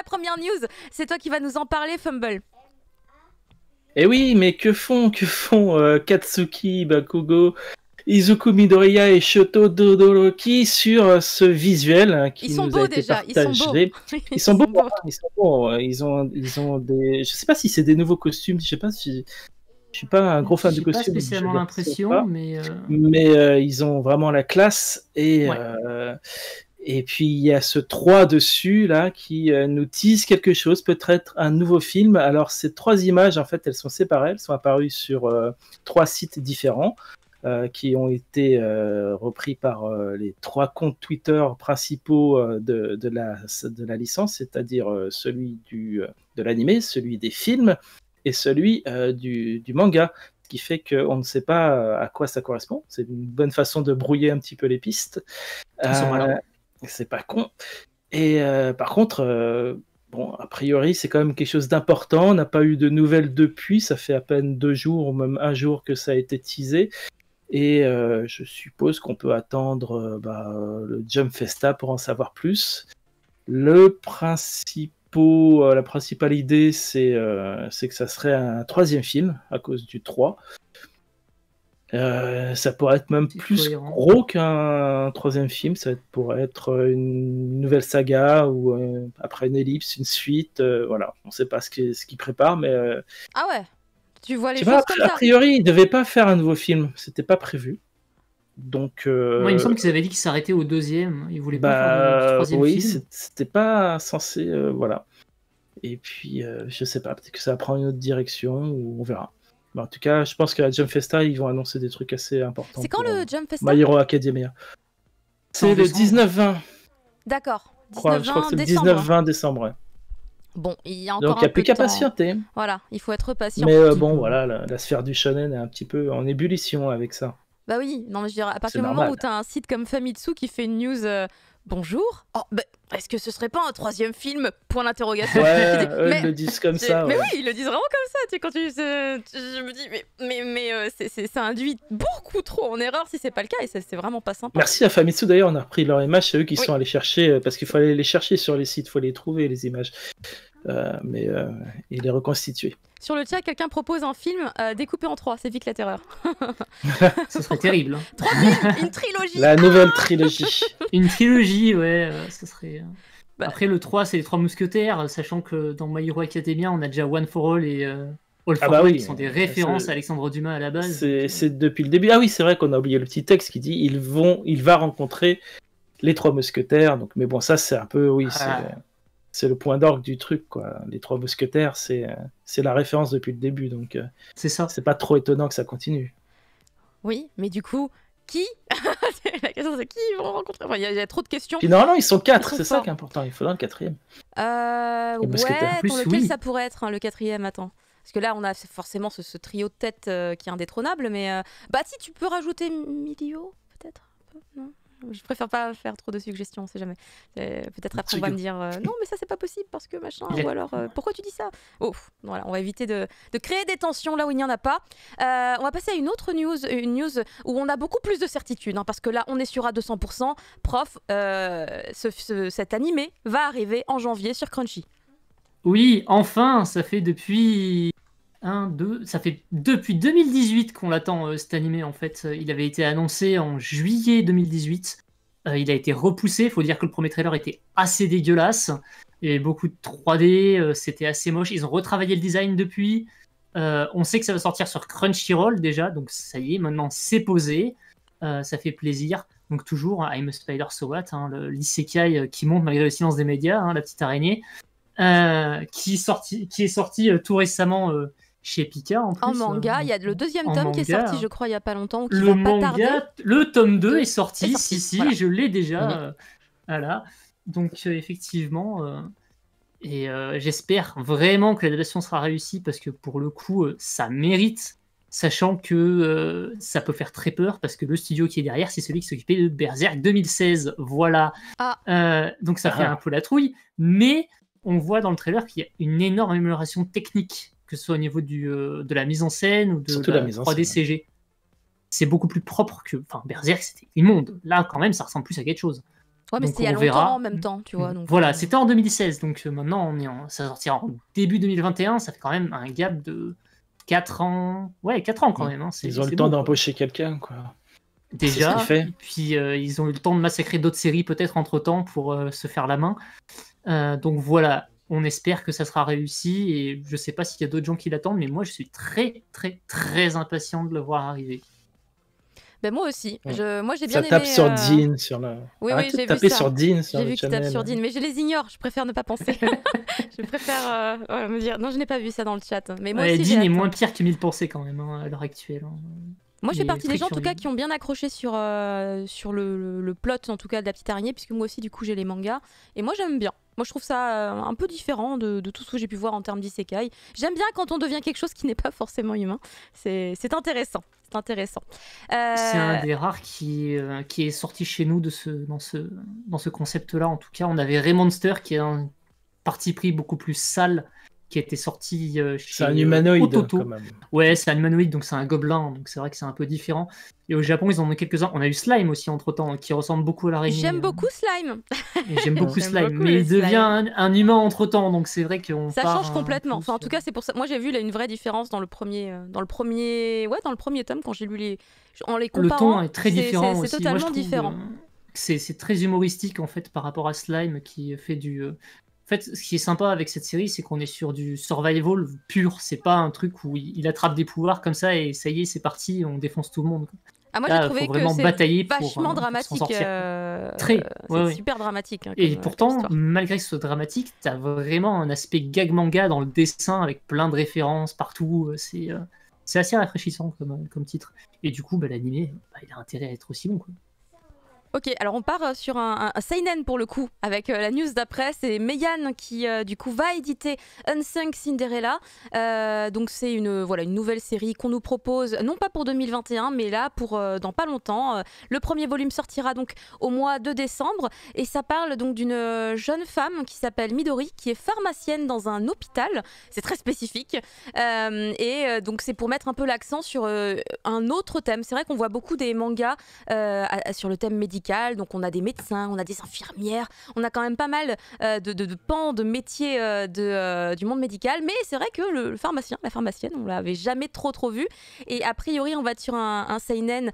la première news. C'est toi qui vas nous en parler, Fumble. Eh oui, mais que font, que font euh, Katsuki Bakugo, Izuku Midoriya et Shoto Dodoroki sur euh, ce visuel hein, qui Ils sont nous a beaux été déjà, ils sont beaux. partagé. Ils sont beaux, hein, ils sont beaux. Ils ont, ils ont des. Je sais pas si c'est des nouveaux costumes. Je sais pas si. Je suis pas un gros fan de J'ai pas costumes. je spécialement l'impression, pas. mais euh, mais euh, ils ont vraiment la classe et Ouais. euh, et puis il y a ce 3 dessus là qui euh, nous tease quelque chose peut-être un nouveau film alors ces trois images en fait elles sont séparées elles sont apparues sur euh, trois sites différents euh, qui ont été euh, repris par les trois comptes Twitter principaux de, de, la, de la licence, c'est-à-dire celui du, de l'animé, celui des films et celui du, du manga qui fait qu'on ne sait pas à quoi ça correspond. C'est une bonne façon de brouiller un petit peu les pistes. Ils sont malins. C'est pas con. Et euh, par contre, euh, bon, a priori, c'est quand même quelque chose d'important. On n'a pas eu de nouvelles depuis. Ça fait à peine deux jours ou même un jour que ça a été teasé. Et euh, je suppose qu'on peut attendre bah, le Jump Festa pour en savoir plus. Le principaux, euh, la principale idée, c'est que ça serait un troisième film à cause du 3. Euh, ça pourrait être même plus cohérent. gros qu'un troisième film. Ça pourrait être une nouvelle saga ou euh, après une ellipse, une suite. euh, voilà, on ne sait pas ce qu'ils ce qu'ils préparent, mais euh, Ah ouais Tu vois les choses pas, comme a ça priori, ils ne devaient pas faire un nouveau film. C'était pas prévu. Donc, euh, moi, il me semble qu'ils avaient dit qu'ils s'arrêtaient au deuxième. Ils voulaient pas faire de bah troisième oui, film. c'est- c'était pas censé, euh, voilà. Et puis, euh, je sais pas, peut-être que ça va prendre une autre direction ou on verra. Mais en tout cas, je pense qu'à la Jump Festa, ils vont annoncer des trucs assez importants. C'est quand pour, le euh, Jump Festa My Hero Academia C'est le décembre. 19-20, D'accord. je crois. Je crois que c'est le 19 décembre. 19-20 décembre. ouais. Bon, il y a encore Donc, il n'y un a plus peu qu'à patienter. Voilà, il faut être patient. Mais euh, bon, voilà, la, la sphère du shonen est un petit peu en ébullition avec ça. Bah oui, non mais je dirais, à partir du moment normal. où t'as un site comme Famitsu qui fait une news euh, bonjour, oh, bah, est-ce que ce serait pas un troisième film? Point d'interrogation. Ouais, Je dis, eux, mais, ils le disent comme c'est- ça. mais oui, ils le disent vraiment comme ça. Tu sais, quand tu, je me dis, mais, mais, mais euh, c'est- c'est- ça induit beaucoup trop en erreur si c'est pas le cas et ça, c'est vraiment pas sympa. Merci à Famitsu d'ailleurs, on a repris leurs images, c'est eux qui Oui. sont allés chercher, euh, parce qu'il fallait les chercher sur les sites, il faut les trouver les images, Euh, mais euh, et les reconstituer. Sur le chat, quelqu'un propose un film euh, découpé en trois. C'est Vic la terreur. Ce serait terrible. hein. Trois films, une trilogie. La nouvelle trilogie. Une trilogie, ouais, euh, ça serait. euh. Bah. Après, le 3, c'est les trois mousquetaires, euh, sachant que dans My Hero Academia, on a déjà One for All et euh, All for Ah bah oui, qui sont des euh, références à Alexandre Dumas à la base. C'est depuis le début. Ah oui, c'est vrai qu'on a oublié le petit texte qui dit ils vont, il va rencontrer les trois mousquetaires. Donc, mais bon, ça c'est un peu, oui, Ah. C'est le point d'orgue du truc, quoi. Les trois mousquetaires, c'est c'est la référence depuis le début, donc euh, C'est ça. c'est pas trop étonnant que ça continue. Oui, mais du coup, qui La question c'est qui ils vont rencontrer? Enfin, Il y, a- il y a trop de questions. Puis normalement, ils sont quatre, c'est ça qui est important. Il faudra le quatrième. Euh, ouais. Plus, pour lequel oui. ça pourrait être hein, le quatrième, attends. Parce que là, on a forcément ce, ce trio de tête euh, qui est indétrônable, mais euh, bah si tu peux rajouter Milio, peut-être non? Je préfère pas faire trop de suggestions, on sait jamais. Euh, peut-être après on va me dire euh, non, mais ça c'est pas possible parce que machin, ou alors euh, pourquoi tu dis ça? Oh, voilà, on va éviter de, de créer des tensions là où il n'y en a pas. Euh, on va passer à une autre news, une news où on a beaucoup plus de certitude, hein, parce que là on est sûr à 200%. Prof, euh, ce- ce- cet animé va arriver en janvier sur Crunchy. Oui, enfin, ça fait depuis. Un, deux, ça fait depuis 2018 qu'on l'attend euh, cet animé en fait. Euh, Il avait été annoncé en juillet 2018. Euh, il a été repoussé. Il faut dire que le premier trailer était assez dégueulasse. Il y avait beaucoup de 3D, euh, c'était assez moche. Ils ont retravaillé le design depuis. On sait que ça va sortir sur Crunchyroll déjà, donc ça y est, maintenant c'est posé. Ça fait plaisir. Donc toujours, hein, I'm a Spider So What, hein, l'isekai qui monte malgré le silence des médias, hein, la petite araignée, qui, est sorti, qui est sorti euh, tout récemment chez Pika en plus. En manga, euh, il y a le deuxième tome qui est sorti, je crois, il y a pas longtemps, ou qui le va pas tarder. manga, le tome 2 Deux est sorti, est sorti, si, si, voilà. je l'ai déjà. Euh, voilà. Donc, euh, effectivement, euh, et euh, j'espère vraiment que l'adaptation sera réussie parce que pour le coup, euh, ça mérite, sachant que euh, ça peut faire très peur parce que le studio qui est derrière, c'est celui qui s'occupait de Berserk 2016. Voilà. Ah. Euh, donc, ça fait Ah. un peu la trouille, mais on voit dans le trailer qu'il y a une énorme amélioration technique, que ce soit au niveau du, euh, de la mise en scène ou de, Surtout la, la mise en 3D scène. CG. C'est beaucoup plus propre que. Enfin, Berserk, c'était immonde. Là, quand même, ça ressemble plus à quelque chose. Ouais, mais Donc, c'était il y a on verra. longtemps en même temps, tu vois. Donc, voilà, euh, c'était en 2016, donc euh, maintenant on est en... ça sortira en début 2021, ça fait quand même un gap de 4 ans. Ouais, 4 ans quand même. hein, c'est- Ils ont le temps d'embaucher quelqu'un, quoi. Déjà, fait. et puis euh, ils ont eu le temps de massacrer d'autres séries peut-être entre-temps pour euh, se faire la main. Euh, donc voilà, on espère que ça sera réussi et je sais pas s'il y a d'autres gens qui l'attendent, mais moi je suis très très très impatient de le voir arriver. Ben moi aussi. Ouais. Je, moi j'ai bien Ça tape aimé. sur euh, Dean, sur la. oui, Arrêtez j'ai vu taper ça. sur Dean sur J'ai le vu qu'il tape sur Dean, mais je les ignore. Je préfère ne pas penser. je préfère euh, ouais, me dire. Non, je n'ai pas vu ça dans le chat. Mais moi Ouais, aussi. Dean est moins pire que mille pensées quand même hein, à l'heure actuelle. hein. Moi, je fais partie des gens, en tout cas, qui ont bien accroché sur, euh, sur le, le- le plot, en tout cas, de la petite araignée, puisque moi aussi, du coup, j'ai les mangas. Et moi, j'aime bien. Moi, je trouve ça euh, un peu différent de, de tout ce que j'ai pu voir en termes d'isekai. J'aime bien quand on devient quelque chose qui n'est pas forcément humain. C'est intéressant. C'est intéressant. Euh, C'est un des rares qui, euh, qui est sorti chez nous de ce, dans ce, dans ce concept-là. En tout cas, on avait Raymonster qui est un parti pris beaucoup plus sale qui a été sorti euh, chez C'est un humanoïde, Ototo. quand même. Ouais, c'est un humanoïde, donc c'est un gobelin, donc c'est vrai que c'est un peu différent. Et au Japon, ils en ont quelques-uns. On a eu Slime aussi entre temps, qui ressemble beaucoup à l'araignée. J'aime beaucoup Slime. J'aime beaucoup J'aime Slime, beaucoup mais le il devient un, un humain entre temps, donc c'est vrai qu'on Ça part change complètement. Enfin, en tout cas, c'est pour ça. Moi, j'ai vu là une vraie différence dans le premier, euh, dans le premier, ouais, dans le premier tome quand j'ai lu les, en les le comparant. ton est très différent c'est- Moi, je totalement différent. euh, C'est c'est très humoristique en fait par rapport à Slime qui fait du. Euh, En fait, ce qui est sympa avec cette série, c'est qu'on est sur du survival pur. C'est pas un truc où il attrape des pouvoirs comme ça et ça y est, c'est parti, on défonce tout le monde. Ah, moi, j'ai trouvé que c'est euh, vachement pour s'en dramatique. euh, Très, euh, ouais, c'est ouais. super dramatique. hein, Et euh, pourtant, malgré ce dramatique, t'as vraiment un aspect gag manga dans le dessin avec plein de références partout. euh, C'est euh, assez rafraîchissant comme, euh, comme titre. Et du coup, bah, l'animé, bah, il a intérêt à être aussi bon. Quoi. Ok, alors on part euh, sur un, un- seinen pour le coup, avec euh, la news d'après. C'est Meian qui euh, du coup va éditer Unsung Cinderella. Donc c'est une voilà une nouvelle série qu'on nous propose, non pas pour 2021, mais là pour dans pas longtemps. Le premier volume sortira donc au mois de décembre et ça parle donc d'une jeune femme qui s'appelle Midori, qui est pharmacienne dans un hôpital. C'est très spécifique et donc c'est pour mettre un peu l'accent sur un autre thème. C'est vrai qu'on voit beaucoup des mangas sur le thème médical. Donc on a des médecins, on a des infirmières, on a quand même pas mal euh, de, de- pans de métiers euh, euh, du monde médical. Mais c'est vrai que le, pharmacien, la pharmacienne, on l'avait jamais trop trop vu. Et a priori, on va être sur un, un seinen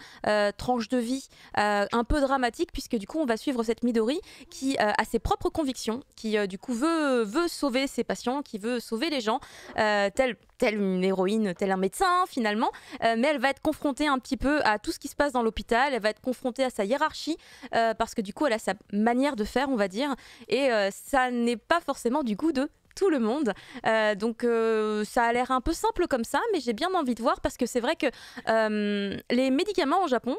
tranche de vie un peu dramatique puisque du coup, on va suivre cette Midori qui a ses propres convictions, qui du coup veut, veut sauver ses patients, qui veut sauver les gens, euh, telle, une héroïne, tel un médecin finalement. Euh, mais elle va être confrontée un petit peu à tout ce qui se passe dans l'hôpital, elle va être confrontée à sa hiérarchie, euh, parce que du coup elle a sa manière de faire, on va dire, et euh, ça n'est pas forcément du goût de tout le monde. Donc ça a l'air un peu simple comme ça, mais j'ai bien envie de voir parce que c'est vrai que les médicaments au Japon,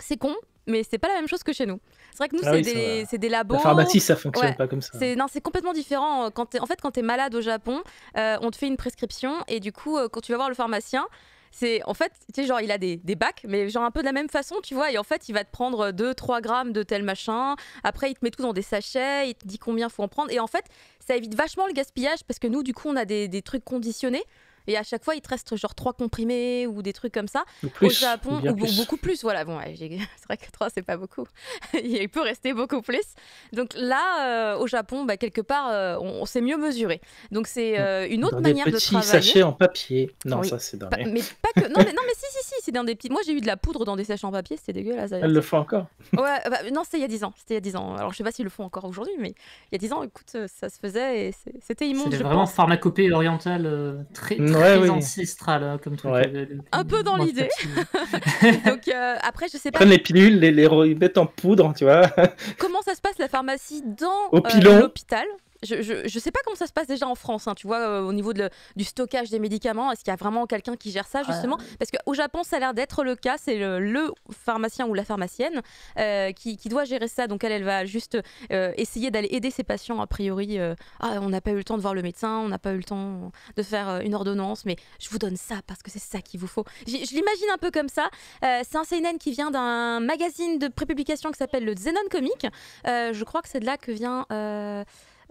c'est con, mais c'est pas la même chose que chez nous. C'est vrai que nous, Ah c'est oui, des, c'est des labos. La pharmacie, ça fonctionne ouais, pas comme ça. C'est non, c'est complètement différent. Quand t'es- en fait, quand tu es malade au Japon, euh, on te fait une prescription et du coup, euh, quand tu vas voir le pharmacien, c'est en fait, tu sais, genre il a des, des bacs, mais genre un peu de la même façon, tu vois. Et en fait, il va te prendre 2-3 grammes de tel machin. Après, il te met tout dans des sachets, il te dit combien faut en prendre. Et en fait, ça évite vachement le gaspillage parce que nous, du coup, on a des, des trucs conditionnés. Et à chaque fois, il te reste genre 3 comprimés ou des trucs comme ça Ou plus, au Japon, ou plus. beaucoup plus, voilà. Bon, ouais, c'est vrai que 3, c'est pas beaucoup. Il peut rester beaucoup plus. Donc là, euh, au Japon, bah, quelque part, euh, on, on s'est mieux mesuré. Donc c'est euh, une autre Dans manière des de petits travailler. sachets en papier. Non, Oui. ça c'est dingue. mais pas que. Non, mais, non, mais si, si, si, c'est dans des petits. Moi, j'ai eu de la poudre dans des sachets en papier, c'était dégueulasse. Elle le fait encore. Ouais, bah, non, c'était il y a 10 ans. C'était il y a 10 ans. Alors, je sais pas s'ils le font encore aujourd'hui, mais il y a 10 ans, écoute, ça se faisait et c'était immonde, je vraiment pense. pharmacopée orientale euh, très, Ouais, très oui. ancestrale hein, comme truc. Ouais. Un peu dans l'idée. Donc euh, après, je sais Ils pas prennent les pilules, les, les re- ils mettent en poudre, tu vois. comment ça se passe la pharmacie dans euh, l'hôpital. Je, je, je sais pas comment ça se passe déjà en France, hein, tu vois, euh, au niveau de le- du stockage des médicaments. Est-ce qu'il y a vraiment quelqu'un qui gère ça, justement? Parce qu'au Japon, ça a l'air d'être le cas. C'est le, le pharmacien ou la pharmacienne euh, qui, qui doit gérer ça. Donc, elle, elle va juste euh, essayer d'aller aider ses patients, a priori. ah, on n'a pas eu le temps de voir le médecin, on n'a pas eu le temps de faire une ordonnance, mais je vous donne ça parce que c'est ça qu'il vous faut. Je l'imagine un peu comme ça. C'est un seinen qui vient d'un magazine de prépublication qui s'appelle le Zenon Comic. Je crois que c'est de là que vient.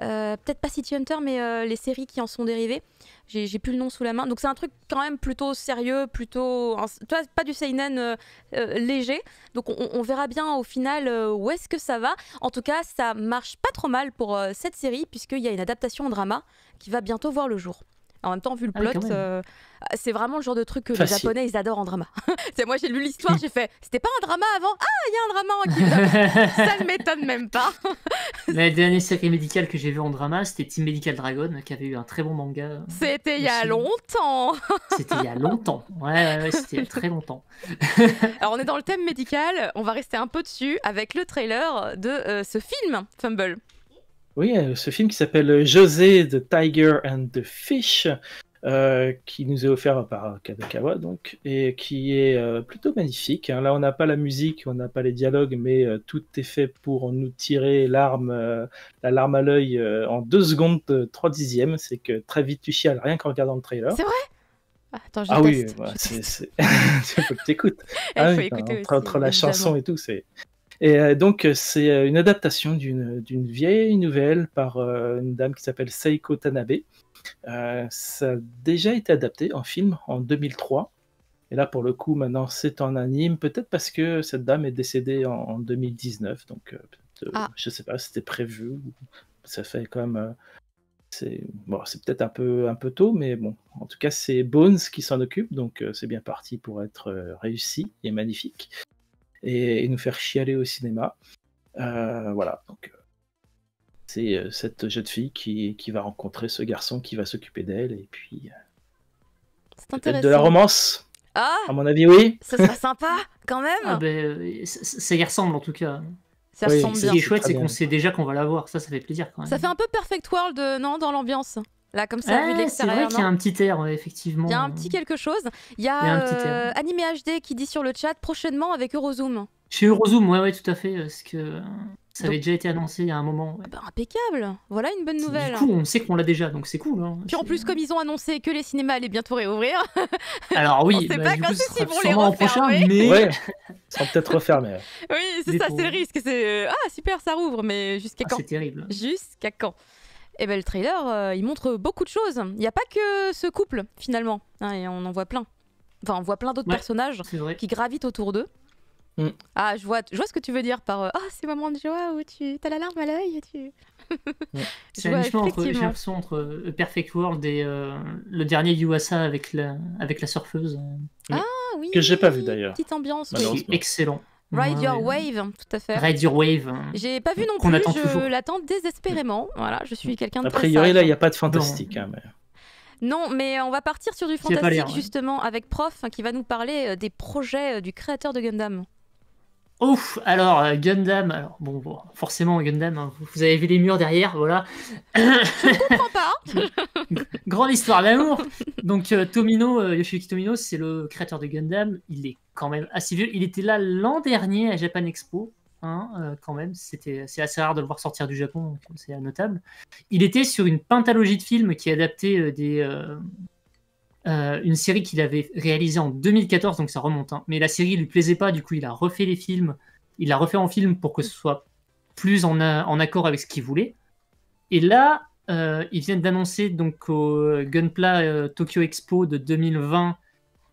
Euh, peut-être pas City Hunter, mais les séries qui en sont dérivées. J'ai plus le nom sous la main. Donc c'est un truc quand même plutôt sérieux, plutôt... pas du seinen léger. Donc on, on, verra bien au final où est-ce que ça va. En tout cas, ça marche pas trop mal pour cette série, puisqu'il y a une adaptation en drama qui va bientôt voir le jour. En même temps, vu le Ah oui, plot, euh, c'est vraiment le genre de truc que les. Japonais ils adorent en drama. c'est moi j'ai lu l'histoire, j'ai fait, c'était pas un drama avant? Ah, il y a un drama en Kingdom. Ça ne m'étonne même pas. La dernière série médicale que j'ai vue en drama, c'était Team Medical Dragon, qui avait eu un très bon manga. C'était il y a longtemps. C'était il y a longtemps. Ouais, ouais, ouais, c'était il y a très longtemps. Alors on est dans le thème médical, on va rester un peu dessus avec le trailer de euh, ce film Fumble. Oui, euh, ce film qui s'appelle José the Tiger and the Fish, euh, qui nous est offert par Kadokawa, donc, et qui est euh, plutôt magnifique. hein. Là, on n'a pas la musique, on n'a pas les dialogues, mais euh, tout est fait pour nous tirer l'arme, la larme à l'œil en deux secondes, euh, trois dixièmes. C'est que très vite tu chiales rien qu'en regardant le trailer. C'est vrai? Ah, Attends, je Ah oui, teste, je c'est, faut que tu écoutes. Il Ah faut oui, écouter entre, aussi, entre la chanson et tout, c'est. Et euh, donc, euh, c'est euh, une adaptation d'une vieille nouvelle par une dame qui s'appelle Seiko Tanabe. Ça a déjà été adapté en film en 2003. Et là, pour le coup, maintenant, c'est en anime. Peut-être parce que cette dame est décédée en, en 2019. Donc, euh, Ah. je sais pas, c'était prévu. Ça fait même. euh, c'est bon, peut-être un peu, un peu tôt, mais bon. En tout cas, c'est Bones qui s'en occupe. Donc, euh, c'est bien parti pour être réussi et magnifique. Et, et nous faire chialer au cinéma. Euh, voilà. Donc, euh, c'est euh, cette jeune fille qui, qui va rencontrer ce garçon qui va s'occuper d'elle. Et puis, intéressant. de la romance, Ah, à mon avis, oui. ça sera sympa quand même. Ah ben, ça, ça y ressemble en tout cas. ça oui, ressemble Ce bien. qui est c'est chouette, c'est bien. qu'on sait déjà qu'on va la voir. Ça, ça fait plaisir quand même. Ça fait un peu Perfect World, euh, non, dans l'ambiance. Là, comme ça, vu de Ouais, c'est vrai qu'il y a un petit air, ouais, effectivement. Il y a un petit quelque chose. Il y a, Il y a un petit euh, air. Animé HD qui dit sur le chat prochainement avec Eurozoom. Chez Eurozoom, ouais, ouais, tout à fait. Parce que euh, ça Donc- avait déjà été annoncé il y a un moment. ouais. Ah bah, impeccable. Voilà une bonne nouvelle. Du coup, on sait qu'on l'a déjà, donc c'est cool. hein. Puis en plus, comme ils ont annoncé que les cinémas allaient bientôt réouvrir, Alors on oui, sait bah, pas du quand coup, est-ce ce sera qu'ils vont les sûrement l'an prochain, refermer. mais Ouais, ça peut-être refermer. oui, c'est ça, c'est le risque. C'est ah super, ça rouvre, mais jusqu'à Ah, quand? c'est terrible. Jusqu'à quand? Eh ben le trailer, euh, il montre beaucoup de choses. Il n'y a pas que ce couple finalement, hein, et on en voit plein. Enfin, on voit plein d'autres Ouais. personnages C'est qui gravitent autour d'eux. Mm. Ah, je vois, je vois ce que tu veux dire par euh, ah ces moments de joie où tu as la larme à l'œil. Tu... C'est Je un vois mi-chemin entre, j'ai entre euh, Perfect World et euh, le dernier Yuasa avec la, avec la surfeuse. euh, Ah oui. Que j'ai pas vu, d'ailleurs. Petite ambiance. oui. Excellent. Ride Ouais, Your ouais. Wave, tout à fait. Ride Your Wave. J'ai pas vu non plus, attend je l'attends désespérément. Voilà, je suis quelqu'un de A priori, là, il n'y a pas de fantastique. hein, mais- Non, mais on va partir sur du fantastique justement avec Prof hein, qui va nous parler euh, des projets euh, du créateur de Gundam. Ouf, alors euh, Gundam, alors bon, bon, forcément Gundam, hein, vous avez vu les murs derrière, voilà. Comprends pas Grande histoire d'amour. Donc euh, Tomino, euh, Yoshiyuki Tomino, c'est le créateur de Gundam. Il est quand même assez vieux. Il était là l'an dernier à Japan Expo. Hein, euh, quand même, c'était c'est assez rare de le voir sortir du Japon, c'est notable. Il était sur une pentalogie de films qui adaptait euh, des, euh, euh, une série qu'il avait réalisée en 2014, donc ça remonte. hein. Mais la série lui plaisait pas, du coup il a refait les films. Il l'a refait en film pour que ce soit plus en, en accord avec ce qu'il voulait. Et là, euh, ils viennent d'annoncer donc au Gunpla euh, Tokyo Expo de 2020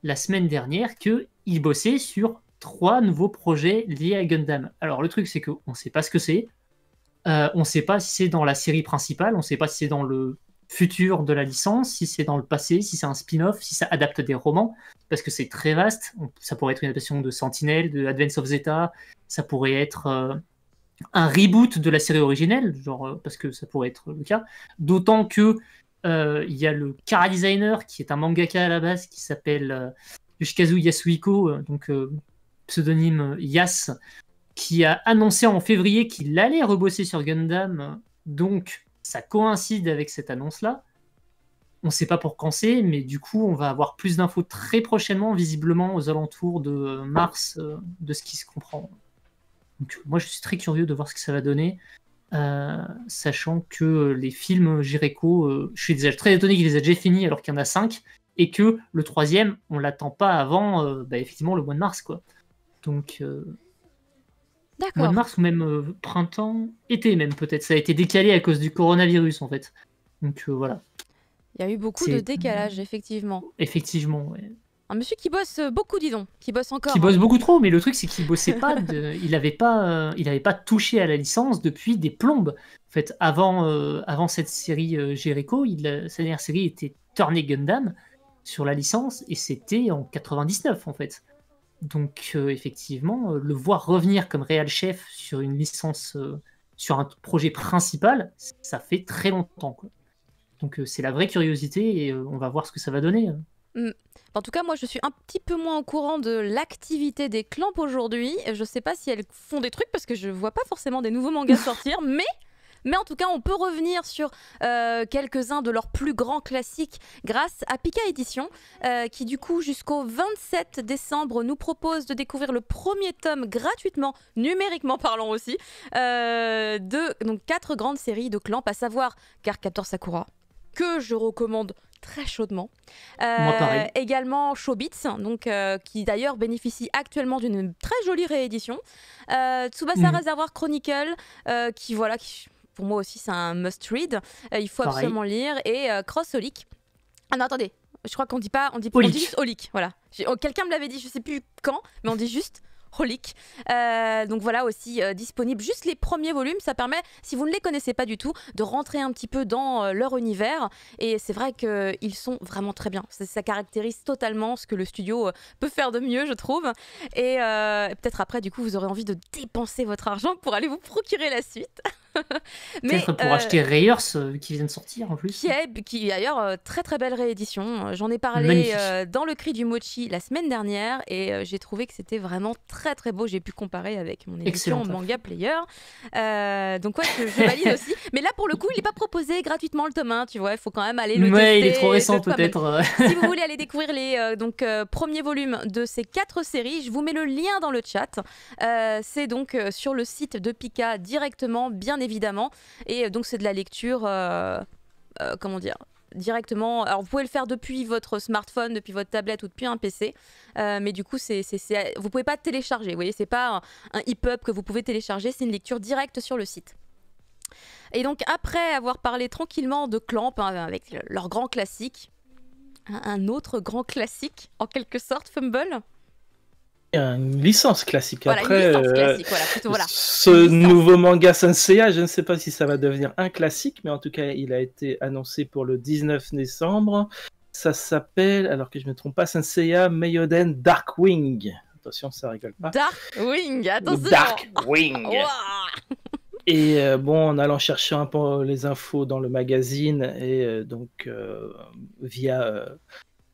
la semaine dernière que ils bossaient sur trois nouveaux projets liés à Gundam. Alors le truc c'est qu'on ne sait pas ce que c'est, Euh, on ne sait pas si c'est dans la série principale, on ne sait pas si c'est dans le futur de la licence, si c'est dans le passé, si c'est un spin-off, si ça adapte des romans, parce que c'est très vaste. Ça pourrait être une adaptation de Sentinel, de Advance of Zeta, ça pourrait être euh, un reboot de la série originelle, genre euh, parce que ça pourrait être le cas. D'autant que euh, il y a le Kara Designer qui est un mangaka à la base qui s'appelle euh, Yoshikazu Yasuhiko, donc pseudonyme Yas, qui a annoncé en février qu'il allait rebosser sur Gundam. Donc ça coïncide avec cette annonce-là. On ne sait pas pour quand c'est, mais du coup, on va avoir plus d'infos très prochainement, visiblement aux alentours de euh, mars, euh, de ce qui se comprend. Donc, moi, je suis très curieux de voir ce que ça va donner, euh, sachant que euh, les films Jireko, euh, je suis déjà très étonné qu'il les a déjà finis alors qu'il y en a cinq, et que le troisième, on l'attend pas avant, euh, bah, effectivement, le mois de mars, quoi. Donc, mois D'accord. de mars ou même euh, printemps, été même peut-être. Ça a été décalé à cause du coronavirus en fait. Donc euh, voilà, Il y a eu beaucoup de C'est- décalage, effectivement. effectivement. ouais. Un monsieur qui bosse euh, beaucoup, dis donc. Qui bosse encore. Qui hein. bosse beaucoup trop, mais le truc c'est qu'il bossait pas, de- il avait pas, euh, il avait pas touché à la licence depuis des plombes. En fait, avant, euh, avant cette série euh, Jericho, il, sa dernière série était Tourney Gundam sur la licence et c'était en 99 en fait. Donc euh, effectivement, euh, le voir revenir comme réel chef sur une licence, euh, sur un projet principal, ça fait très longtemps. quoi. Donc c'est la vraie curiosité et on va voir ce que ça va donner. En tout cas, moi, je suis un petit peu moins au courant de l'activité des clans aujourd'hui. Je sais pas si elles font des trucs parce que je vois pas forcément des nouveaux mangas sortir, mais. Mais en tout cas, on peut revenir sur euh, quelques-uns de leurs plus grands classiques grâce à Pika Édition, euh, qui du coup jusqu'au 27 décembre nous propose de découvrir le premier tome gratuitement, numériquement parlant aussi, euh, de donc quatre grandes séries de clans, à savoir Carcator Sakura, que je recommande très chaudement. Euh, Moi, pareil. Également Showbits, donc, euh, qui d'ailleurs bénéficie actuellement d'une très jolie réédition. Euh, Tsubasa Mhm. Reservoir Chronicle, qui voilà, qui, pour moi aussi c'est un must-read. Euh, il faut Pareil. absolument lire. Et euh, Cross Holic. Ah non, attendez. Je crois qu'on dit pas, on dit, on Holic. dit juste Holic, voilà. Oh, Quelqu'un me l'avait dit, je sais plus quand, mais on dit juste Holic. Euh, donc voilà aussi euh, disponible juste les premiers volumes. Ça permet, si vous ne les connaissez pas du tout, de rentrer un petit peu dans euh, leur univers. Et c'est vrai qu'ils sont vraiment très bien. Ça, ça caractérise totalement ce que le studio peut faire de mieux, je trouve. Et peut-être après, du coup, vous aurez envie de dépenser votre argent pour aller vous procurer la suite. Peut-être pour euh, acheter Rayers euh, qui vient de sortir en plus. qui est, qui d'ailleurs euh, très très belle réédition. Euh, J'en ai parlé euh, dans le cri du mochi la semaine dernière et euh, j'ai trouvé que c'était vraiment très très beau. J'ai pu comparer avec mon édition Excellent, Manga Player. Euh, donc ouais, je, je valide aussi. Mais là pour le coup, il n'est pas proposé gratuitement le tome 1, tu vois. Il faut quand même aller le Ouais, il est tester, trop récent peut-être. euh. si vous voulez aller découvrir les euh, donc, euh, premiers volumes de ces quatre séries, je vous mets le lien dans le chat. Euh, c'est donc euh, sur le site de Pika directement, bien évidemment. Et euh, donc c'est de la lecture, euh, euh, comment dire directement. Alors vous pouvez le faire depuis votre smartphone, depuis votre tablette ou depuis un PC, mais du coup c'est, c'est, vous pouvez pas télécharger. Vous voyez, c'est pas un, un EPUB que vous pouvez télécharger, c'est une lecture directe sur le site. Et donc après avoir parlé tranquillement de Clamp hein, avec le- leur grand classique, un autre grand classique en quelque sorte, Fumble. Une licence classique. Voilà, Après, une licence euh, classique. Voilà, plutôt voilà. ce nouveau manga Senseiya, je ne sais pas si ça va devenir un classique, mais en tout cas, il a été annoncé pour le 19 décembre. Ça s'appelle, alors que je ne me trompe pas, Senseiya Meioden Darkwing. Attention, ça rigole pas. Darkwing, attention. Darkwing. Et euh, bon, en allant chercher un peu les infos dans le magazine et euh, donc euh, via euh,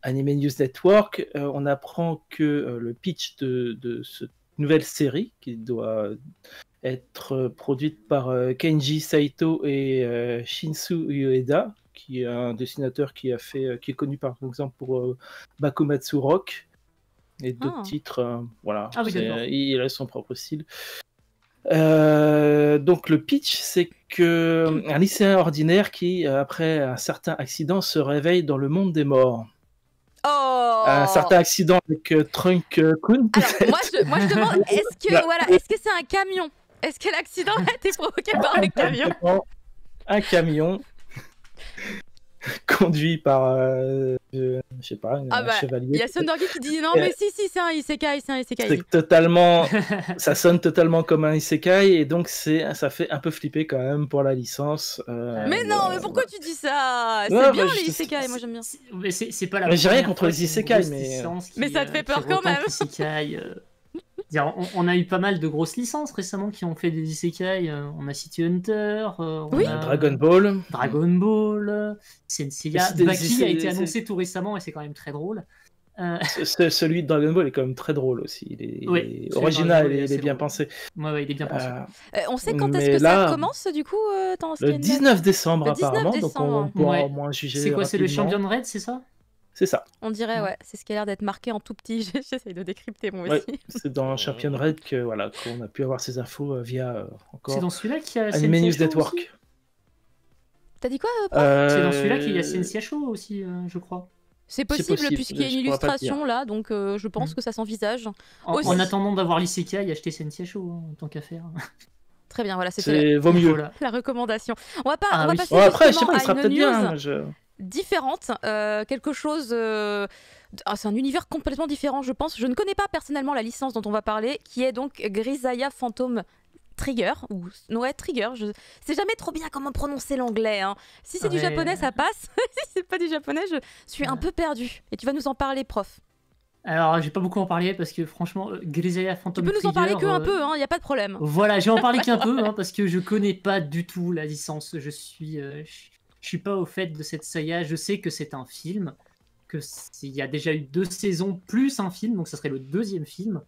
Anime News Network, euh, on apprend que euh, le pitch de, de cette nouvelle série, qui doit être produite par euh, Kenji Saito et Shinsu Ueda, qui est un dessinateur qui a fait, qui est connu par exemple pour Bakumatsu Rock et d'autres Ah. titres. euh, voilà, Ah oui, il a son propre style. Euh, donc le pitch, c'est que un lycéen ordinaire qui, après un certain accident, se réveille dans le monde des morts. Oh. Un certain accident avec euh, Trunk euh, Kun. Alors moi je, moi je demande, est-ce que Là. voilà, est-ce que c'est un camion? Est-ce que l'accident a été provoqué par un camion? Un camion conduit par, euh, euh, je sais pas, un Ah bah, chevalier. Il y a Sondorgi qui dit non Euh, mais si si c'est un isekai, c'est un isekai. C'est totalement, ça sonne totalement comme un isekai et donc c'est, ça fait un peu flipper quand même pour la licence. euh, Mais non, euh, mais pourquoi tu dis ça? C'est Ouais, bien bah, les isekai, moi j'aime bien. C'est- mais c'est pas la Mais j'ai rien contre les isekai, grosse mais- licence qui, Mais ça te euh, fait peur quand même. l'isekai, euh. Dire, on, on a eu pas mal de grosses licences récemment qui ont fait des isekai. euh, on a City Hunter, euh, on Oui. a Dragon Ball. Dragon Ball, euh, Senseiya. Baki a été annoncé tout récemment et c'est quand même très drôle. Euh, Ce- ce- celui de Dragon Ball est quand même très drôle aussi. Il est, Oui, il est celui de original, Ball est il est bien pensé. ouais, ouais, il est bien pensé. Euh, Euh, on sait quand est-ce que là, ça commence du coup euh, dans le 19 décembre Le 19 apparemment, donc décembre. on pourra Ouais. au moins juger. c'est quoi C'est le. Champion Red, c'est ça? C'est ça. On dirait Ouais. ouais, c'est ce qui a l'air d'être marqué en tout petit. J'essaye de décrypter moi Ouais, aussi. c'est dans Champion Red que voilà qu'on a pu avoir ces infos euh, via euh, encore C'est dans celui-là qu'il y a Anime News Network. T'as dit quoi euh, C'est dans celui-là qu'il y a Show aussi, euh, je crois. C'est possible, possible, puisqu'il y a une illustration là, donc euh, je pense Mm. que ça s'envisage. En, Aussi. en attendant d'avoir l'isekai, acheter Sentia Show hein, en tant qu'affaire. Très bien, voilà, c'était la, C'est vaut mieux. Voilà. la recommandation. On va, pas, Ah on va oui. passer Bon, après, je sais pas, il sera peut-être bien. je- différente, euh, quelque chose... euh, ah, c'est un univers complètement différent, je pense. Je ne connais pas personnellement la licence dont on va parler, qui est donc Grisaya Phantom Trigger, ou ouais, Trigger, je sais jamais trop bien comment prononcer l'anglais. hein. Si c'est du japonais, ça passe. si c'est pas du japonais, je suis un peu perdue. Et tu vas nous en parler, prof. Alors, je vais pas beaucoup en parler parce que franchement, Grisaya Tu Phantom peux nous en parler que un euh, peu, il n'y a pas de problème. Voilà, je vais en parler qu'un peu hein, parce que je connais pas du tout la licence. Je suis, euh, je, je suis pas au fait de cette saga. Je sais que c'est un film, que il y a déjà eu deux saisons plus un film, donc ça serait le deuxième film.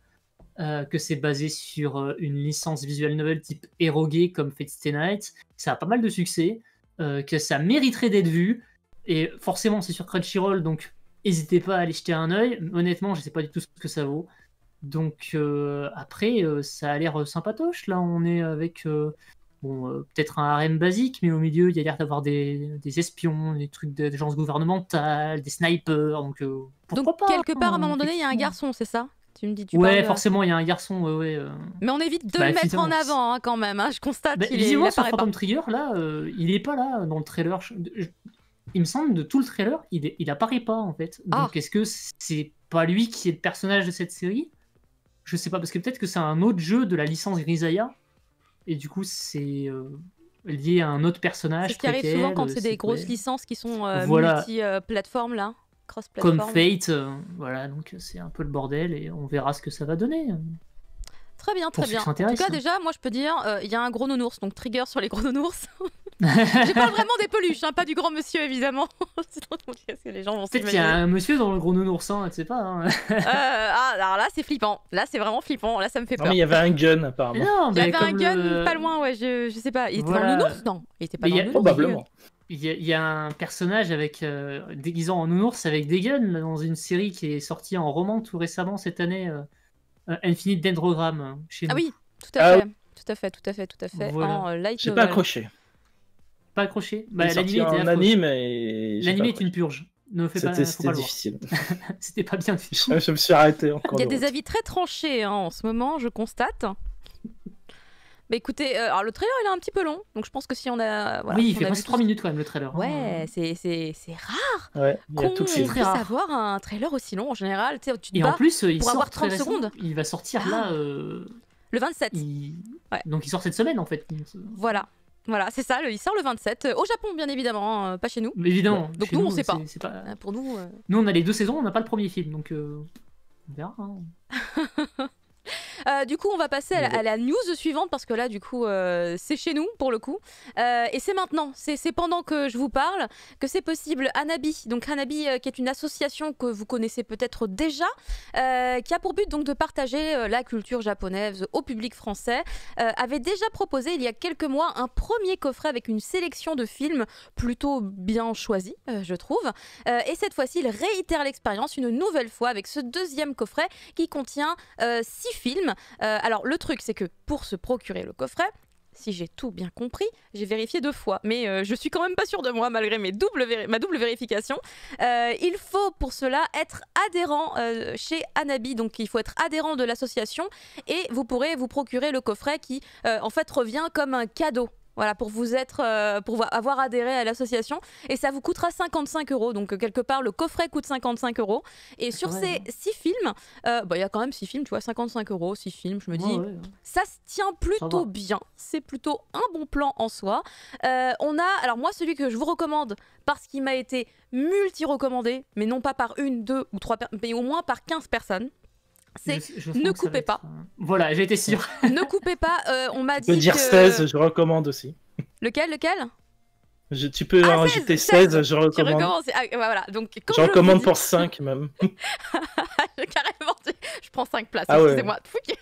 euh, que c'est basé sur euh, une licence visual novel type érogué comme Fate Stay Night. Ça a pas mal de succès, euh, que ça mériterait d'être vu. Et forcément, c'est sur Crunchyroll, donc n'hésitez pas à aller jeter un œil. Honnêtement, je sais pas du tout ce que ça vaut. Donc après, ça a l'air sympatoche. Là, on est avec bon, euh, peut-être un harem basique, mais au milieu, il y a l'air d'avoir des, des espions, des trucs d'agences gouvernementales, des snipers. Donc, euh, Donc, pas, quelque part, à un hein, moment donné, il y a un garçon, c'est ça? Tu me dis, tu Ouais, parles- forcément, il y a un garçon. Ouais, ouais, euh. Mais on évite de Bah, le mettre en avant hein, quand même. hein. Je constate Bah, il visiblement, sur. Phantom Trigger, là, euh, il est pas là dans le trailer. Il me semble de tout le trailer, il, il apparaît pas en fait. Ah. Donc, est-ce que c'est pas lui qui est le personnage de cette série? Je sais pas, parce que peut-être que c'est un autre jeu de la licence Grisaya. Et du coup, c'est euh, lié à un autre personnage. C'est ce qui arrive souvent quand c'est des grosses licences qui sont euh, Voilà. multi-plateformes là. Comme Cross-plateforme. Fate, euh, voilà, donc c'est un peu le bordel et on verra ce que ça va donner. Très bien, très bien. En tout cas, hein. déjà, moi je peux dire, euh, il y a un gros nounours, donc trigger sur les gros nounours. Je parle vraiment des peluches, hein, pas du grand monsieur évidemment. Que les gens vont Peut-être qu'il y a un monsieur dans le gros nounours, hein, tu sais pas. hein. Euh, ah, alors là, c'est flippant. Là, c'est vraiment flippant. Là, ça me fait Non, peur. mais il y avait un gun apparemment. non, Il y avait un gun le- pas loin, ouais, je, je sais pas. Il était Voilà. dans le nounours Non, il était pas Mais dans il y a- le nounours. Probablement. Il y, a, il y a un personnage avec euh, déguisant en nounours avec des guns dans une série qui est sortie en roman tout récemment cette année, euh, euh, Infinite Dendrogram euh, chez Ah nous. oui, tout à Ah fait. Tout à fait, tout à fait, tout à fait. Voilà. En euh, light J'ai pas accroché. Pas accroché. Bah, l'anime affreux. anime et. L'anime est une purge. Ne fais pas, C'était difficile. C'était pas bien du tout. Je me suis arrêté encore. Il y a de des route. avis très tranchés hein, en ce moment, je constate. Mais écoutez, euh, alors le trailer il est un petit peu long, donc je pense que si on a. voilà, oui, il fait presque vu 3 tout- minutes quand même le trailer. hein. Ouais, c'est c'est- c'est rare Ouais, qu'on puisse rare. avoir un trailer aussi long en général. Tu te Et en plus, euh, il pour sort avoir très 30 récemment. secondes. Il va sortir Ah. là. euh, le 27. il- Ouais. Donc il sort cette semaine en fait. Voilà. Voilà, c'est ça, le- il sort le 27. euh, Au Japon, bien évidemment, hein, pas chez nous. Évidemment. Donc chez nous, on sait pas. c'est pas. Euh, Pour nous. euh, Nous, on a les deux saisons, on n'a pas le premier film, donc euh, on verra. hein. Euh, du coup, on va passer à la, Ouais. à la news suivante parce que là, du coup, euh, c'est chez nous pour le coup. Euh, et c'est maintenant, c'est pendant que je vous parle que c'est possible. Hanabi, donc Hanabi, qui est une association que vous connaissez peut-être déjà, qui a pour but donc de partager la culture japonaise au public français, avait déjà proposé il y a quelques mois un premier coffret avec une sélection de films plutôt bien choisis, je trouve. Et cette fois-ci, il réitère l'expérience une nouvelle fois avec ce deuxième coffret qui contient six films. Euh, alors le truc, c'est que pour se procurer le coffret, si j'ai tout bien compris, j'ai vérifié deux fois, mais euh, je suis quand même pas sûre de moi malgré ma double vérification. Euh, il faut pour cela être adhérent chez Anabi, donc il faut être adhérent de l'association et vous pourrez vous procurer le coffret qui en fait revient comme un cadeau. Voilà, pour vous être, euh, pour vo- avoir adhéré à l'association. Et ça vous coûtera 55 euros. Donc, euh, quelque part, le coffret coûte 55 euros. Et sur ces même, hein. six films, euh, bah, il y a quand même six films, tu vois, 55 euros, six films. Je me dis, Ouais, ouais. ça se tient plutôt bien. C'est plutôt un bon plan en soi. Euh, on a, alors moi, celui que je vous recommande parce qu'il m'a été multi-recommandé, mais non pas par une, deux ou trois personnes, mais au moins par 15 personnes. C'est Je- je ne coupez être, pas. Voilà, j'ai été sûr. ne coupez pas. euh, on m'a Tu peux dit dire que... 16, je recommande aussi. Lequel, lequel? Je- tu peux Ah, en 16, rajouter 16, 16, je recommande. Ah, voilà. Donc quand Je je recommande dis- pour 5 même. carrément, je prends 5 places. Ah ouais. Excusez-moi. Fouic.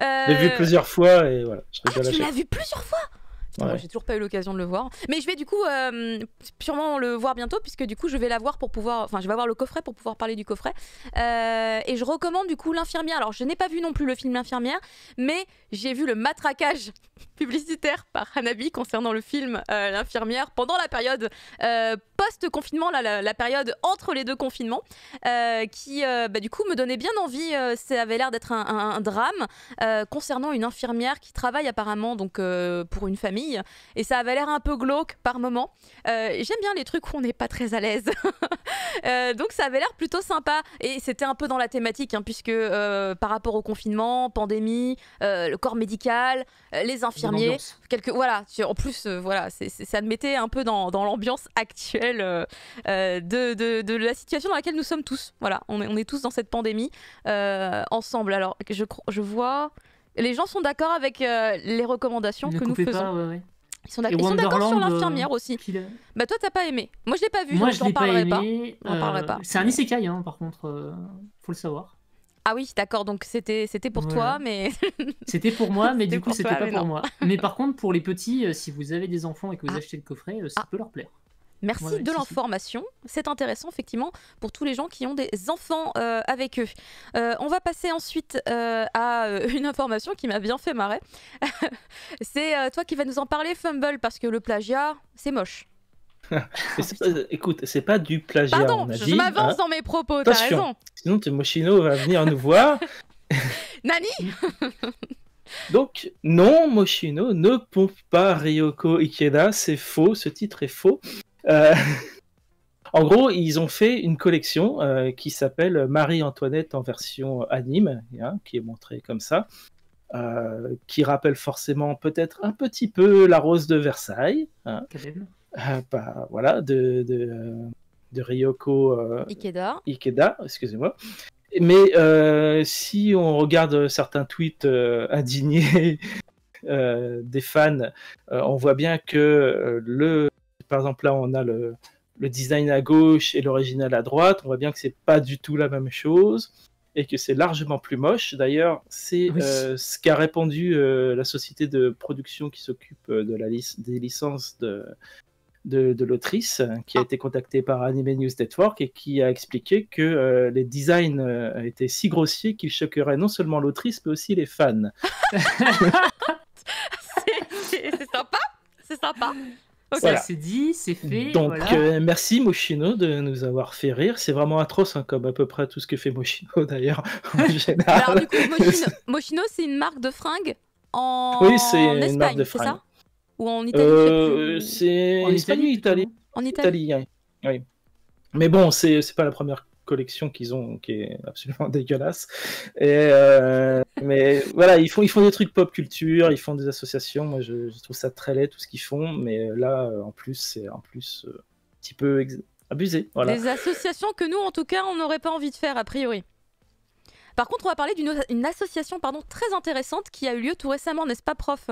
Euh, Je l'ai vu plusieurs fois et voilà, je Ah, tu l'as vu plusieurs fois? Moi, j'ai toujours pas eu l'occasion de le voir. Mais je vais du coup euh, sûrement le voir bientôt, puisque du coup, je vais l'avoir pour pouvoir. Enfin, je vais avoir le coffret pour pouvoir parler du coffret. Euh, et je recommande du coup L'infirmière. Alors, je n'ai pas vu non plus le film L'infirmière, mais j'ai vu le matraquage publicitaire par Hanabi concernant le film euh, L'infirmière pendant la période euh, post-confinement, la, la, période entre les deux confinements, qui bah, du coup me donnait bien envie. ça avait l'air d'être un, drame concernant une infirmière qui travaille apparemment donc pour une famille, et ça avait l'air un peu glauque par moment. J'aime bien les trucs où on n'est pas très à l'aise, donc ça avait l'air plutôt sympa, et c'était un peu dans la thématique, hein, puisque par rapport au confinement, pandémie, le corps médical, les infirmiers, quelques voilà. En plus, voilà, ça me mettait un peu dans, dans l'ambiance actuelle euh, euh, de, de, de, la situation dans laquelle nous sommes tous. Voilà, on est, on est tous dans cette pandémie euh, ensemble. Alors, je, je vois. Les gens sont d'accord avec les recommandations que nous faisons. Ils sont d'accord sur l'infirmière aussi. Bah toi t'as pas aimé. Moi je l'ai pas vu, Moi, je t'en parlerai pas. pas. C'est un isekai hein, par contre, faut le savoir. Ah oui, d'accord, donc c'était c'était pour toi, mais. c'était pour moi, mais du coup, c'était pas pour moi. Mais par contre, pour les petits, euh, si vous avez des enfants et que vous ah. achetez le coffret, euh, ça ah. peut leur plaire. Merci de l'information. C'est intéressant, effectivement, pour tous les gens qui ont des enfants euh, avec eux. on va passer ensuite à une information qui m'a bien fait marrer. c'est toi qui vas nous en parler, Fumble, parce que le plagiat, c'est moche. écoute, c'est pas du plagiat. Pardon, je m'avance hein. dans mes propos, t'as raison. Sinon, Moshino va venir nous voir. Nani Donc, non, Moshino ne pompe pas Ryoko Ikeda, c'est faux, ce titre est faux. Euh, en gros, ils ont fait une collection euh, qui s'appelle Marie-Antoinette en version anime, hein, qui est montrée comme ça, euh, qui rappelle forcément peut-être un petit peu la rose de Versailles. Hein. Euh, bah, voilà, de, de, Ryoko euh, Ikeda. Ikeda, excusez-moi. Mais euh, si on regarde certains tweets indignés des fans, on voit bien que le, par exemple là on a le, le design à gauche et l'original à droite, on voit bien que c'est pas du tout la même chose et que c'est largement plus moche. D'ailleurs, c'est ce qu'a répondu la société de production qui s'occupe de la des licences de, de, l'autrice qui a ah. été contactée par Anime News Network et qui a expliqué que euh, les designs euh, étaient si grossiers qu'ils choqueraient non seulement l'autrice mais aussi les fans. c'est sympa, c'est sympa. C'est dit, c'est fait. Donc euh, merci Moshino de nous avoir fait rire. C'est vraiment atroce, hein, comme à peu près tout ce que fait Moshino d'ailleurs. Alors du coup, Moshino, c'est une marque de fringues en, oui, c'est une marque de fringues. Ça ou en Italie euh, C'est en Italie, Italie? En Italie, oui. Mais bon, c'est pas la première collection qu'ils ont qui est absolument dégueulasse. Euh, mais voilà, ils font, ils font des trucs pop culture, ils font des associations. Moi, je, trouve ça très laid tout ce qu'ils font. Mais là, en plus, c'est en plus euh, un petit peu abusé. Voilà. Des associations que nous, en tout cas, on n'aurait pas envie de faire, a priori. Par contre, on va parler d'une association pardon, très intéressante qui a eu lieu tout récemment, n'est-ce pas, prof?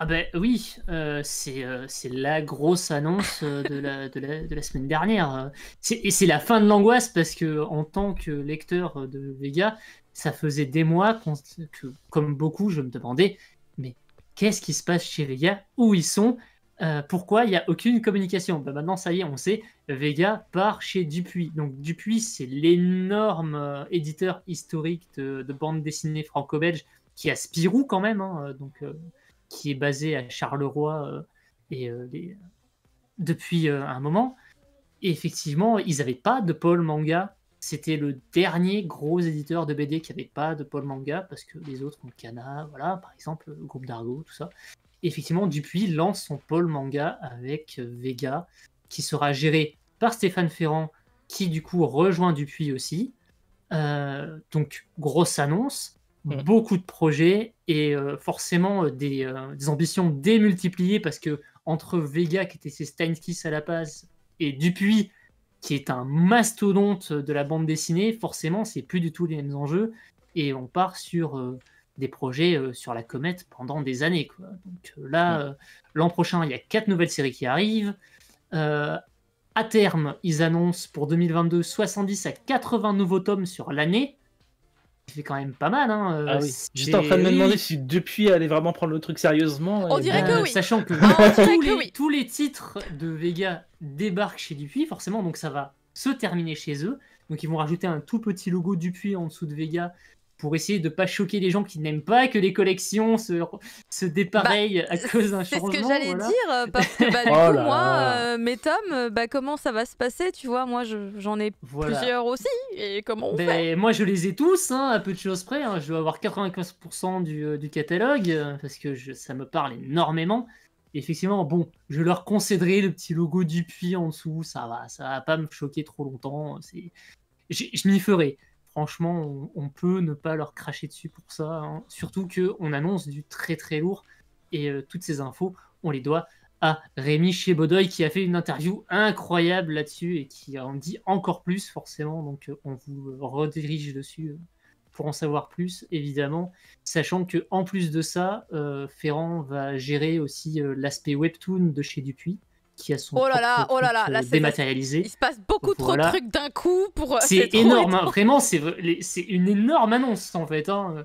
Ah ben oui, euh, euh, c'est la grosse annonce euh, de la, de la, de la semaine dernière. Et c'est la fin de l'angoisse parce que en tant que lecteur de Vega, ça faisait des mois que, comme beaucoup, je me demandais, mais qu'est-ce qui se passe chez Vega? Où ils sont? Pourquoi il n'y a aucune communication? Ben Maintenant, ça y est, on sait, Vega part chez Dupuis. Donc Dupuis, c'est l'énorme éditeur historique de, de bande dessinée franco-belge qui a Spirou quand même. Hein, donc qui est basé à Charleroi euh, et euh, depuis euh, un moment. Effectivement, ils n'avaient pas de pôle manga. C'était le dernier gros éditeur de BD qui n'avait pas de pôle manga parce que les autres ont Kana, voilà, par exemple, le groupe d'Argo, tout ça. Effectivement, Dupuis lance son pôle manga avec Vega, qui sera géré par Stéphane Ferrand, qui du coup rejoint Dupuis aussi. donc, grosse annonce. Mm. beaucoup de projets et euh, forcément euh, euh, des, ambitions démultipliées parce que entre Vega qui était ses Steinkiss à la base et Dupuis qui est un mastodonte de la bande dessinée, forcément c'est plus du tout les mêmes enjeux et on part sur des projets sur la comète pendant des années. Donc là, mm. l'an prochain, il y a quatre nouvelles séries qui arrivent. à terme, ils annoncent pour 2022 70 à 80 nouveaux tomes sur l'année fait quand même pas mal. Hein. Euh, ah oui. J'étais en train de me demander si depuis allait vraiment prendre le truc sérieusement. On dirait que oui. Sachant que, tous, les, tous, les, titres de Vega débarquent chez Dupuis, forcément, donc ça va se terminer chez eux. Donc ils vont rajouter un tout petit logo Dupuis en dessous de Vega pour essayer de pas choquer les gens qui n'aiment pas que les collections se, se dépareillent Bah, à cause d'un C'est changement. ce que j'allais voilà. dire, euh, parce que bah, du Oh coup, moi, euh, mes tomes, euh, bah, comment ça va se passer Tu vois, moi, je- j'en ai Voilà. plusieurs aussi. Et comment on fait? Ben, moi, je les ai tous, hein, à peu de choses près. hein. Je dois avoir 95% du, euh, du catalogue parce que je- ça me parle énormément. Et effectivement, bon, je leur concéderai le petit logo du puits en dessous. Ça va, ça va pas me choquer trop longtemps. C'est, je, je m'y ferai. Franchement, on, peut ne pas leur cracher dessus pour ça. hein. Surtout que on annonce du très très lourd et euh, toutes ces infos, on les doit à Rémi chez Bodoy qui a fait une interview incroyable là-dessus et qui en dit encore plus forcément. Donc euh, on vous redirige dessus euh, pour en savoir plus évidemment, sachant que en plus de ça, Ferrand va gérer aussi l'aspect webtoon de chez Dupuis qui a son Oh là oh là truc, là, euh, là, dématérialisé. Il se passe beaucoup trop Voilà. de trucs d'un coup pour. euh, C'est énorme, hein. vraiment, c'est une énorme annonce en fait. hein.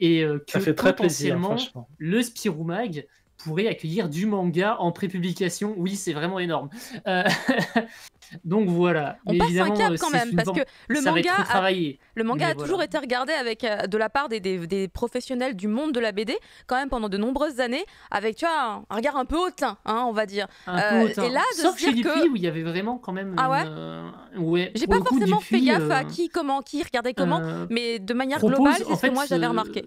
Et euh, que Ça fait très potentiellement, le Spirou Mag pourrait accueillir du manga en prépublication. Oui, c'est vraiment énorme. Euh, Donc voilà. On Mais passe un cap euh, quand même, parce que le manga, a, retravaillé. le manga Mais a voilà. toujours été regardé avec, euh, de la part des, des- des professionnels du monde de la BD, quand même pendant de nombreuses années, avec tu vois, un, un regard un peu hautain, hein, on va dire. Un Euh, peu hautain. et là, de Sauf chez que- où il y avait vraiment quand même. Ah ouais euh. J'ai pas forcément fait gaffe à euh, qui, comment, qui regardait comment, mais de manière propose, globale, c'est ce que moi j'avais remarqué.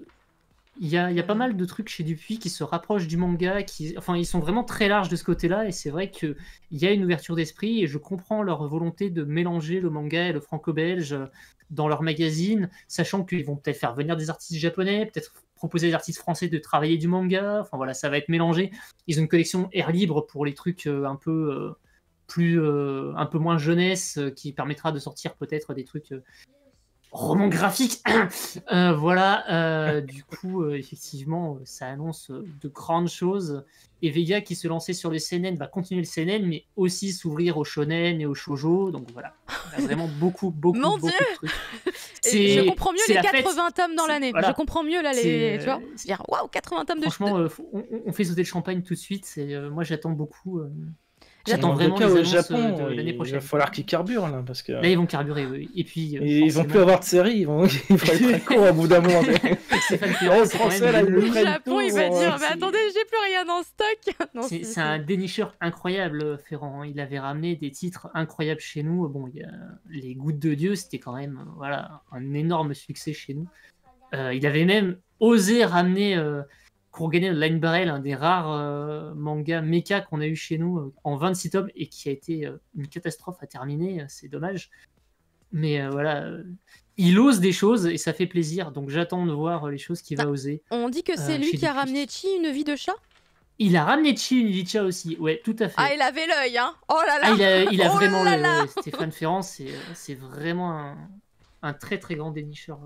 Il y, a, pas mal de trucs chez Dupuis qui se rapprochent du manga, qui, enfin, ils sont vraiment très larges de ce côté-là, et c'est vrai qu'il y a une ouverture d'esprit, et je comprends leur volonté de mélanger le manga et le franco-belge dans leur magazine, sachant qu'ils vont peut-être faire venir des artistes japonais, peut-être proposer des artistes français de travailler du manga, enfin voilà, ça va être mélangé. Ils ont une collection air libre pour les trucs euh, un peu euh, plus, euh, un peu moins jeunesse, qui permettra de sortir peut-être des trucs roman graphique. Euh, voilà, euh, du coup, euh, effectivement, ça annonce de grandes choses. Et Vega qui se lançait sur le CNN va continuer le CNN, mais aussi s'ouvrir au shonen et au shoujo. Donc voilà, a vraiment beaucoup, beaucoup, Mon beaucoup Dieu de trucs. Je comprends mieux les la fête. 80 tomes dans l'année. voilà. Je comprends mieux là les, tu vois. euh, Je veux dire, waouh, 80 tomes de Franchement, on, on fait sauter le champagne tout de suite. Moi, j'attends beaucoup. Euh, En J'attends vraiment cas, les au annonces Japon, euh, de il l'année va prochaine. falloir qu'ils carburent là, parce que Là, ils vont carburer, oui. Et puis, euh, ils vont plus avoir de série, ils vont, ils vont être très courts au bout d'un moment. Stéphane Ferrand, le français, là, le- Japon, il va euh, dire, mais attendez, j'ai plus rien en stock. C'est un dénicheur incroyable, Ferrand. Il avait ramené des titres incroyables chez nous. Bon, il y a les Gouttes de Dieu, c'était quand même euh, voilà, un énorme succès chez nous. Euh, il avait même osé ramener euh, Kurogane de Line Barrel, un des rares euh, mangas mecha qu'on a eu chez nous euh, en 26 tomes et qui a été euh, une catastrophe à terminer. C'est dommage. Mais voilà, il ose des choses et ça fait plaisir. Donc j'attends de voir les choses qu'il va Ah. oser. On dit que c'est lui qui a ramené Chi, une vie de chat? Il a ramené Chi Unilicha aussi. Ouais, tout à fait. Ah, il avait l'œil, hein. Oh là là. Ah, il a, il a Oh vraiment ouais, Stéphane Ferrand, c'est c'est vraiment un, un très très grand dénicheur.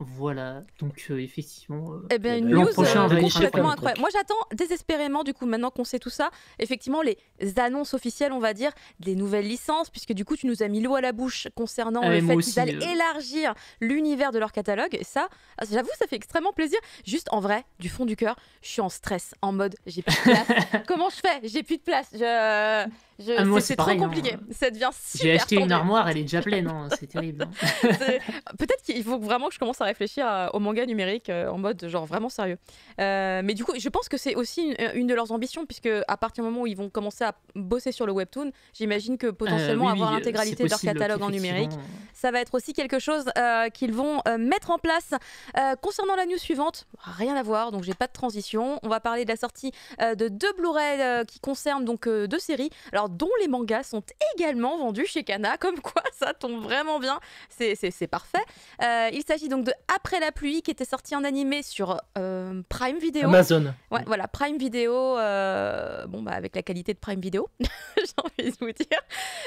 Voilà, donc euh, effectivement. euh, Eh bien, Eh une ben, l'an news prochain euh, complètement incroyable. Moi, j'attends désespérément, du coup, maintenant qu'on sait tout ça, effectivement, les annonces officielles, on va dire, des nouvelles licences, puisque du coup, tu nous as mis l'eau à la bouche concernant Ah, le fait qu'ils allaient euh. élargir l'univers de leur catalogue. Et ça, ah, j'avoue, ça fait extrêmement plaisir. Juste, en vrai, du fond du cœur, je suis en stress, en mode, j'ai plus de place. Comment je fais? J'ai plus de place. Je... je- Ah, c'est- trop hein. compliqué. Ça devient super J'ai acheté une armoire, elle est déjà pleine, hein, c'est terrible. hein. Peut-être qu'il faut vraiment que je commence à réfléchir à- au manga numérique euh, en mode genre vraiment sérieux. Euh, mais du coup, je pense que c'est aussi une, une de leurs ambitions, puisque à partir du moment où ils vont commencer à bosser sur le webtoon, j'imagine que potentiellement Euh, oui, avoir oui, euh, l'intégralité de leur catalogue en numérique, ça va être aussi quelque chose euh, qu'ils vont euh, mettre en place. Euh, concernant la news suivante, rien à voir, donc j'ai pas de transition. On va parler de la sortie euh, de deux Blu-ray euh, qui concernent donc euh, deux séries, alors dont les mangas sont également vendus chez Kana, comme quoi ça tombe vraiment bien, c'est parfait. Euh, il s'agit donc de Après la pluie qui était sorti en animé sur euh, Prime Video. Amazon. Ouais, voilà, Prime Video, euh, bon bah avec la qualité de Prime Video, j'ai envie de vous dire.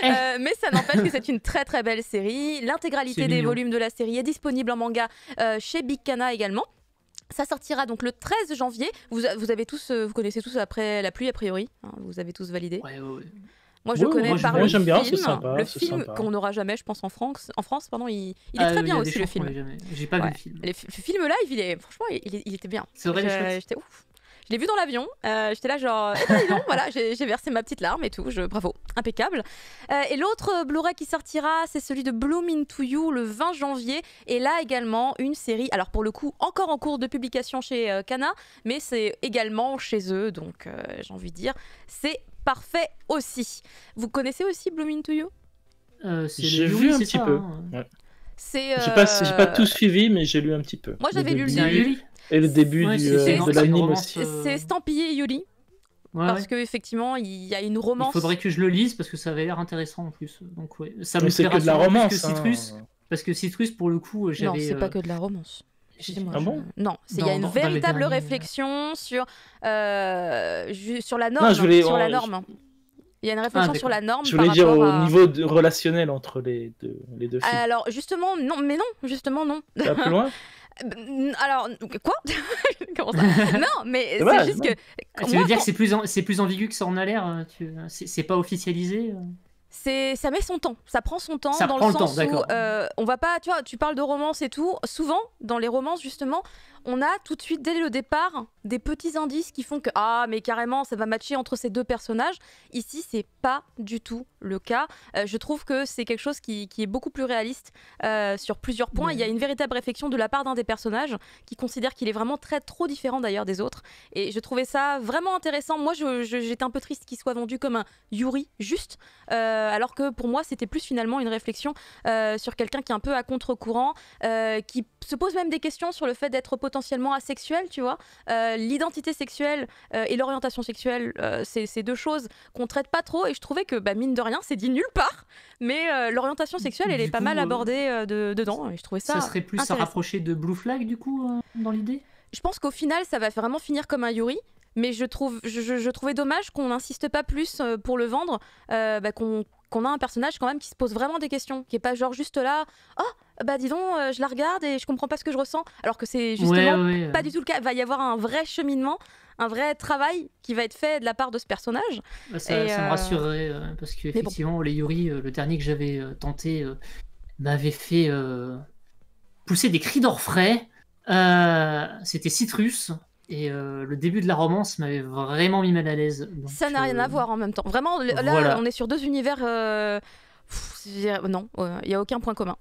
Eh. Euh, mais ça n'empêche que c'est une très très belle série. L'intégralité des mignon. volumes de la série est disponible en manga euh, chez Big Kana également. Ça sortira donc le 13 janvier. Vous, avez tous, vous connaissez tous après la pluie a priori. hein, vous avez tous validé. Ouais, ouais, ouais. Moi je Ouais, connais moi, par moi, le bien, film. sympa, le film qu'on n'aura jamais, je pense en France. En France, pardon, il, il est Ah, très bien aussi le film. J'ai pas Ouais. vu le film. Fi- film là, il est, franchement, il, il était bien. C'est vrai. J'étais ouf. Je l'ai vu dans l'avion. euh, J'étais là genre, eh ben, dis donc, voilà, j'ai versé ma petite larme et tout. Je, bravo, impeccable. Euh, et l'autre euh, Blu-ray qui sortira, c'est celui de Bloom Into You le 20 janvier. Et là également une série. Alors pour le coup, encore en cours de publication chez euh, Kana, mais c'est également chez eux. Donc j'ai envie de dire, c'est parfait aussi. Vous connaissez aussi Bloom Into You? Euh, J'ai oui, un petit ça, peu. hein. Ouais. C'est. J'ai pas, euh, tout suivi, mais j'ai lu un petit peu. Moi, j'avais lu le. Yuri Et le début Ouais, du, c'est- euh, de l'anime romance, aussi. C'est estampillé Yuri Ouais, parce ouais. qu'effectivement il y a une Il romance. faudrait que je le lise parce que ça avait l'air intéressant en plus. Donc ouais, ça me Mais c'est que de la sûrement plus romance. que Citrus, hein. parce que Citrus pour le coup, j'avais. Non, c'est euh, pas que de la romance. Excusez-moi. Ah je- bon? Non, il y a une dans- dans les véritable derniers- réflexion sur, euh, sur la norme. je voulais- sur la norme. Il y a une réflexion sur la norme. Je par voulais dire au à- niveau de- relationnel entre les deux, les deux films. Alors justement, non, mais non, justement non. Va plus loin? Euh, Alors quoi? Comment ça? Non, mais c'est juste que Ah, tu veux dire que c'est plus, en- plus ambigu que ça en a l'air tu- C'est c'est pas officialisé euh? C'est ça met son temps, ça prend son temps Ça dans prend le le temps, sens où euh, on va pas, tu vois, tu parles de romance et tout. Souvent dans les romances justement, on a tout de suite dès le départ des petits indices qui font que ah mais carrément ça va matcher entre ces deux personnages. Ici c'est pas du tout le cas. Euh, je trouve que c'est quelque chose qui, qui est beaucoup plus réaliste euh, sur plusieurs points. Il y a une véritable réflexion de la part d'un des personnages qui considère qu'il est vraiment très trop différent d'ailleurs des autres. Et je trouvais ça vraiment intéressant. Moi j'étais un peu triste qu'il soit vendu comme un Yuri juste, euh, alors que pour moi c'était plus finalement une réflexion sur quelqu'un qui est un peu à contre-courant, qui se pose même des questions sur le fait d'être potentiellement asexuel, tu vois. Euh, L'identité sexuelle euh, et l'orientation sexuelle, euh, c'est deux choses qu'on traite pas trop et je trouvais que bah, mine de rien c'est dit nulle part, mais l'orientation sexuelle elle Du est pas mal abordée de- dedans et je trouvais ça, Ça serait plus à rapprocher de Blue Flag du coup dans l'idée? Je pense qu'au final ça va vraiment finir comme un Yuri. Mais je, trouve, je, je- je trouvais dommage qu'on n'insiste pas plus pour le vendre, euh, bah, qu'on qu'on a un personnage quand même qui se pose vraiment des questions, qui est pas genre juste là, oh bah dis donc, euh, je la regarde et je comprends pas ce que je ressens, alors que c'est justement ouais, ouais, pas du tout le cas. Il va y avoir un vrai cheminement, un vrai travail qui va être fait de la part de ce personnage. bah, ça, et, ça me euh, rassurerait euh, parce que bon. les Yuri, le dernier que j'avais tenté, m'avait fait pousser des cris d'orfraie. C'était Citrus. Et euh, le début de la romance m'avait vraiment mis mal à l'aise. Ça n'a rien à euh, voir en même temps. Vraiment, là, voilà. on est sur deux univers. euh, pff, non, il y a aucun point commun.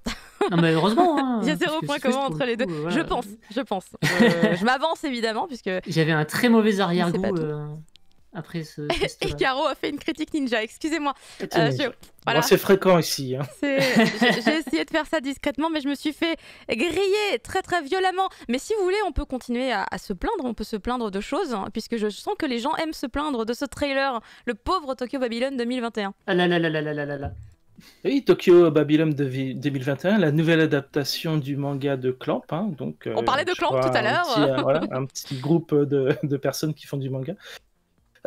Non, mais heureusement. hein, Il y a zéro point commun entre le les deux. coup, Je pense, je pense. Euh, je m'avance évidemment puisque J'avais un très mauvais arrière-goût après ce. et Caro a fait une critique ninja, excusez-moi. Euh, je... c'est fréquent ici. Hein. J'ai essayé de faire ça discrètement, mais je me suis fait griller très très violemment. Mais si vous voulez, on peut continuer à, se plaindre, on peut se plaindre de choses, hein, puisque je sens que les gens aiment se plaindre de ce trailer, le pauvre Tokyo Babylon 2021. Ah là là là là là là là. là. Eh oui, Tokyo Babylon 2021, la nouvelle adaptation du manga de Clamp. Hein, donc, On euh, parlait de Clamp tout à l'heure. Euh, un, petit, groupe de, personnes qui font du manga.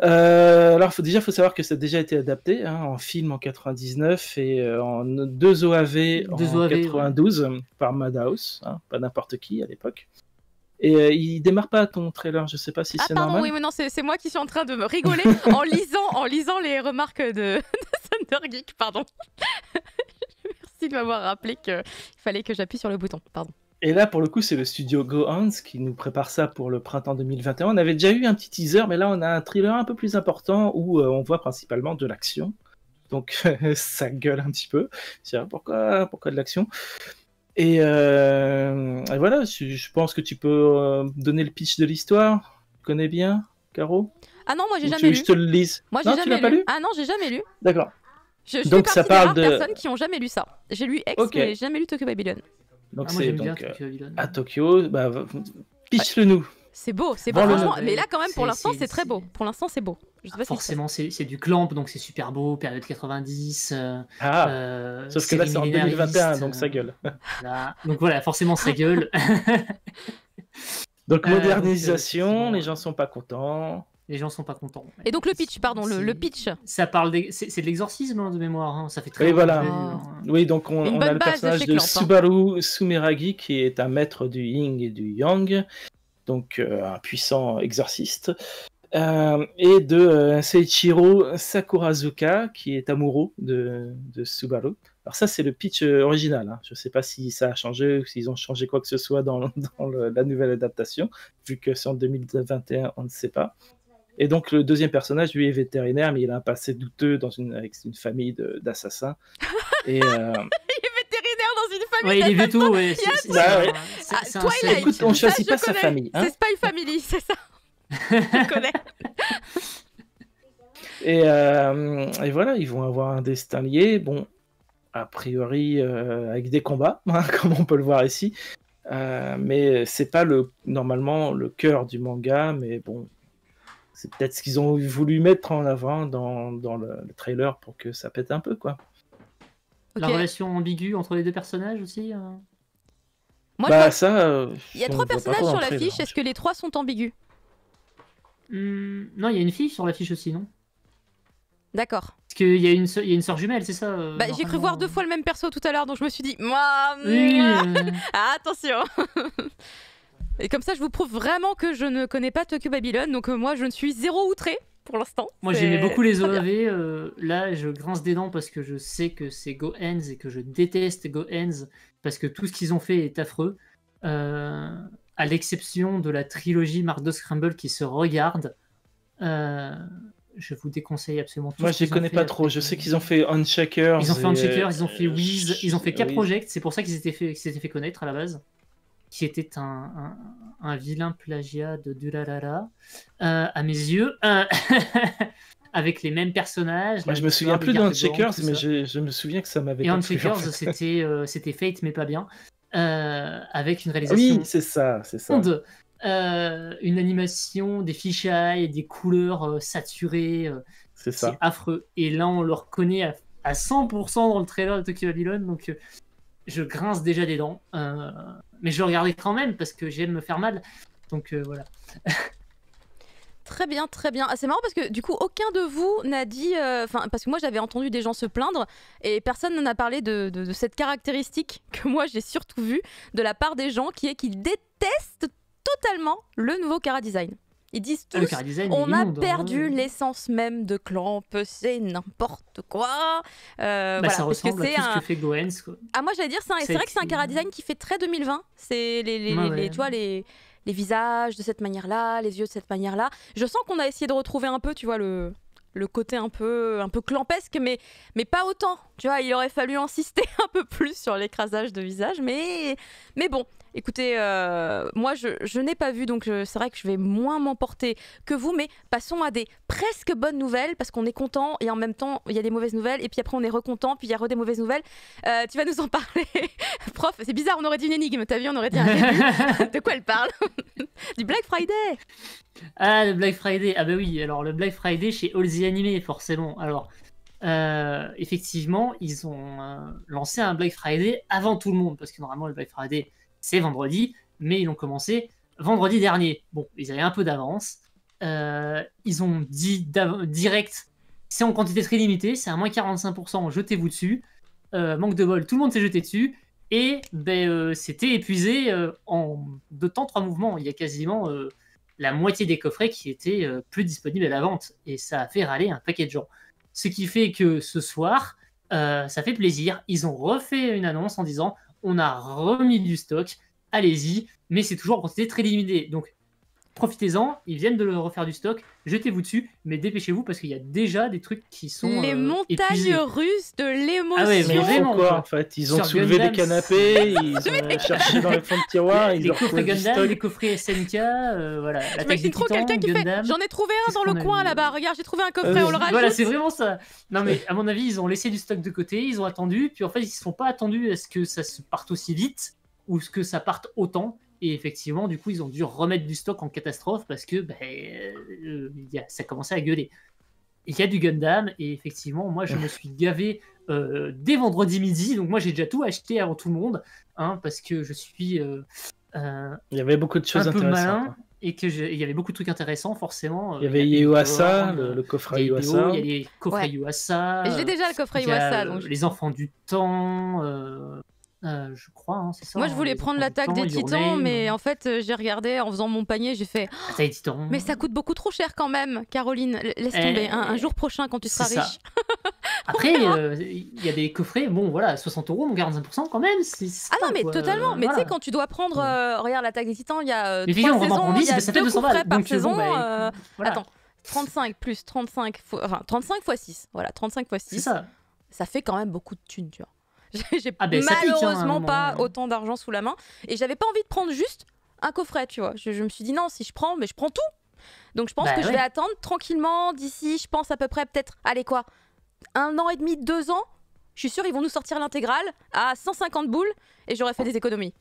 Euh, alors, faut, déjà, il faut savoir que ça a déjà été adapté hein, en film en 99 et euh, en deux OAV en OAV, ouais. 92 euh, par Madhouse, hein, pas n'importe qui à l'époque. Et euh, il démarre pas ton trailer, je sais pas si Ah c'est pardon, normal. oui, mais non, c'est c'est moi qui suis en train de me rigoler en lisant, en lisant les remarques de, de Thunder Geek, pardon. Merci de m'avoir rappelé qu'il fallait que j'appuie sur le bouton, pardon. Et là, pour le coup, c'est le studio Gohans qui nous prépare ça pour le printemps 2021. On avait déjà eu un petit teaser, mais là, on a un thriller un peu plus important où euh, on voit principalement de l'action. Donc, ça gueule un petit peu. Pourquoi, pourquoi de l'action? Et, euh, et voilà, je, je pense que tu peux euh, donner le pitch de l'histoire. Tu connais bien, Caro? Ah non, moi j'ai jamais lu. je te le lise? Moi j'ai jamais pas lu Ah non, j'ai jamais lu. D'accord. Je, je Donc, fais ça des parle rares de- personnes qui ont jamais lu ça. J'ai lu X, Ok. mais j'ai jamais lu Tokyo Babylon. Donc, Ah, c'est donc euh, Tokyo à Tokyo. Bah, pitch-le nous. C'est beau, c'est beau. Franchement. Mais là, quand même, pour l'instant, c'est- très beau. Pour l'instant, c'est beau. Je sais pas si Forcément, c'est c'est du clamp, donc c'est super beau, période 90. euh, Ah, euh, sauf que là, c'est en série 2021, millénariste, donc ça gueule. euh, voilà. Donc voilà, forcément, ça gueule. Donc, Euh, modernisation, donc, euh, les gens sont pas contents. Les gens sont pas contents. Et donc le pitch, pardon, le, pitch. Ça parle des... C'est c'est de l'exorcisme hein, de mémoire, hein. ça fait très Oui, voilà. Oh. hein. Oui, donc on, a le de personnage de Clamp, hein. Subaru Sumeragi, qui est un maître du Yin et du Yang, donc euh, un puissant exorciste, euh, et de euh, Seiichiro Sakurazuka, qui est amoureux de, de Subaru. Alors ça, c'est le pitch euh, original. Hein. Je ne sais pas si ça a changé ou s'ils ont changé quoi que ce soit dans, dans la nouvelle adaptation, vu que c'est en 2021, on ne sait pas. Et donc le deuxième personnage, lui, est vétérinaire, mais il a un passé douteux dans une, avec une famille d'assassins. Et euh, il est vétérinaire dans une famille. Ouais, il est veto, ouais. C'est ah, Twilight. Écoute, on choisit pas sa famille. Hein. c'est Spy Family, c'est ça. je connais. Et, euh, et, voilà, ils vont avoir un destin lié. Bon, a priori, euh, avec des combats, hein, comme on peut le voir ici. Euh, mais c'est pas le, normalement le cœur du manga, mais bon, c'est peut-être ce qu'ils ont voulu mettre en avant dans, dans le, trailer pour que ça pète un peu, quoi. La relation ambiguë entre les deux personnages aussi euh Moi, bah, ça. Il y a trois personnages sur l'affiche, est-ce que les trois sont ambigus? Hmm, Non, il y a une fille sur l'affiche aussi, non? D'accord. Parce qu'il y, a une y a une jumelle, c'est ça euh, bah, J'ai cru voir deux fois le même perso tout à l'heure, donc je me suis dit, moi, euh. attention Et comme ça, je vous prouve vraiment que je ne connais pas Tokyo Babylon, donc euh, moi, je ne suis zéro outré pour l'instant. Moi, j'aimais beaucoup les OAV. là, je grince des dents parce que je sais que c'est Go Ends et que je déteste Go Ends parce que tout ce qu'ils ont fait est affreux. à l'exception de la trilogie Mark II Scramble qui se regarde je vous déconseille absolument tout. Moi, je les connais pas trop. Je sais qu'ils ont fait Unshakers. Ils ont fait Unshakers, ils ont fait Wiz, ils ont fait K-Project. C'est pour ça qu'ils s'étaient fait, fait connaître à la base. Qui était un, un, vilain plagiat de Durarara, euh, à mes yeux. Euh, avec les mêmes personnages. Moi, je me souviens plus d'Unshakers, mais je, je, me souviens que ça m'avait. Et Unshakers, c'était euh, c'était Fate, mais pas bien. Euh, avec une réalisation. Oui, c'est ça, c'est ça. Euh, une animation, des fichailles, des couleurs saturées. C'est ça. affreux. Et là, on le reconnaît à, 100% dans le trailer de Tokyo Babylon. Donc, je grince déjà des dents. Mais je regardais quand même parce que j'aime me faire mal. Donc, voilà. Très bien, très bien. Ah, c'est marrant parce que du coup, aucun de vous n'a dit. Enfin, parce que moi, j'avais entendu des gens se plaindre et personne n'en a parlé de, de, cette caractéristique que moi, j'ai surtout vue de la part des gens qui est qu'ils détestent totalement le nouveau Cara Design. Ils disent ah, tous, on a perdu hein. l'essence même de Clamp, c'est n'importe quoi. Euh, bah, ça ressemble à tout ce que fait Goens. Ah moi j'allais dire, c'est vrai que c'est un Cara Design qui fait très 2020. C'est les, les, les, tu vois, les, les visages de cette manière-là, les yeux de cette manière-là. Je sens qu'on a essayé de retrouver un peu, tu vois, le, le côté un peu, un peu clampesque, mais, mais pas autant. Tu vois, il aurait fallu insister un peu plus sur l'écrasage de visage, mais, mais bon, Écoutez, euh, moi je, n'ai pas vu, donc c'est vrai que je vais moins m'emporter que vous, mais passons à des presque bonnes nouvelles, parce qu'on est content et en même temps il y a des mauvaises nouvelles, et puis après on est recontent, puis il y a re des mauvaises nouvelles. Euh, tu vas nous en parler, prof, c'est bizarre, on aurait dit une énigme, t'as vu, on aurait dit un De quoi elle parle? Du Black Friday. Ah, le Black Friday, ah bah oui, alors le Black Friday chez All the Anime, forcément. Alors, euh, effectivement, ils ont lancé un Black Friday avant tout le monde, parce que normalement le Black Friday c'est vendredi, mais ils ont commencé vendredi dernier. Bon, ils avaient un peu d'avance. Euh, ils ont dit direct, c'est en quantité très limitée, c'est à moins 45%, jetez-vous dessus. Euh, manque de bol, tout le monde s'est jeté dessus. Et ben, euh, c'était épuisé en deux temps, trois mouvements. Il y a quasiment la moitié des coffrets qui étaient plus disponibles à la vente. Et ça a fait râler un paquet de gens. Ce qui fait que ce soir, ça fait plaisir. Ils ont refait une annonce en disant on a remis du stock, allez-y, mais c'est toujours en quantité très limitée. Donc profitez-en, ils viennent de le refaire du stock, jetez-vous dessus, mais dépêchez-vous parce qu'il y a déjà des trucs qui sont. Les euh, montagnes russes de l'émotion. Ah ouais, mais vraiment quoi, en fait? Ils ont soulevé des canapés, ils ont cherché dans les fonds de tiroir, ils les coffrets Gundam, les coffrets SNK, euh, voilà. J'imagine trop quelqu'un qui fait. J'en ai trouvé un dans le coin là-bas, regarde, j'ai trouvé un coffret, on le rajoute. Voilà, c'est vraiment ça. Non, mais à mon avis, ils ont laissé du stock de côté, ils ont attendu, puis en fait, ils ne sont pas attendus à ce que ça se parte aussi vite ou ce que ça parte autant. Et effectivement, du coup, ils ont dû remettre du stock en catastrophe parce que ben, euh, ça commençait à gueuler. Il y a du Gundam, et effectivement, moi, je me suis gavé euh, dès vendredi midi. Donc, moi, j'ai déjà tout acheté avant tout le monde, hein, parce que je suis. Euh, il y avait beaucoup de choses un peu malin et que il y avait beaucoup de trucs intéressants forcément. Il y avait Yuasa, le, coffret Yuasa. Il y a les coffrets Yuasa. J'ai déjà le coffret Yuasa. Les enfants du temps. Euh, je crois, hein, c'est ça. Moi, je hein, voulais prendre l'attaque des titans, mais euh, en fait, euh, j'ai regardé en faisant mon panier, j'ai fait des Titans. Mais ça coûte beaucoup trop cher quand même, Caroline. Laisse Eh, tomber. Un, un jour prochain, quand tu seras ça. riche. Après, euh, il y a des coffrets, bon voilà, 60 euros, mon 45% quand même. c'est Ah non, mais quoi, totalement. Mais tu sais, quand tu dois prendre, euh, regarde l'attaque des titans, il y a Mais effectivement, on va prendre 10, il y a bah, ça fait deux 200 coffrets balles. par Donc, bon, saison. bah, euh, voilà. Attends, 35 plus 35 fois, enfin 35 fois 6. Voilà, 35 fois 6. C'est ça. ça fait quand même beaucoup de thunes, tu vois. J'ai Ah ben, pique, hein, malheureusement moment, pas ouais. autant d'argent sous la main et j'avais pas envie de prendre juste un coffret, tu vois. Je, je me suis dit non, si je prends, mais je prends tout. Donc je pense Bah que je vais attendre tranquillement d'ici, je pense à peu près peut-être, allez quoi, un an et demi, deux ans. Je suis sûre ils vont nous sortir l'intégrale à 150 boules et j'aurais fait des économies.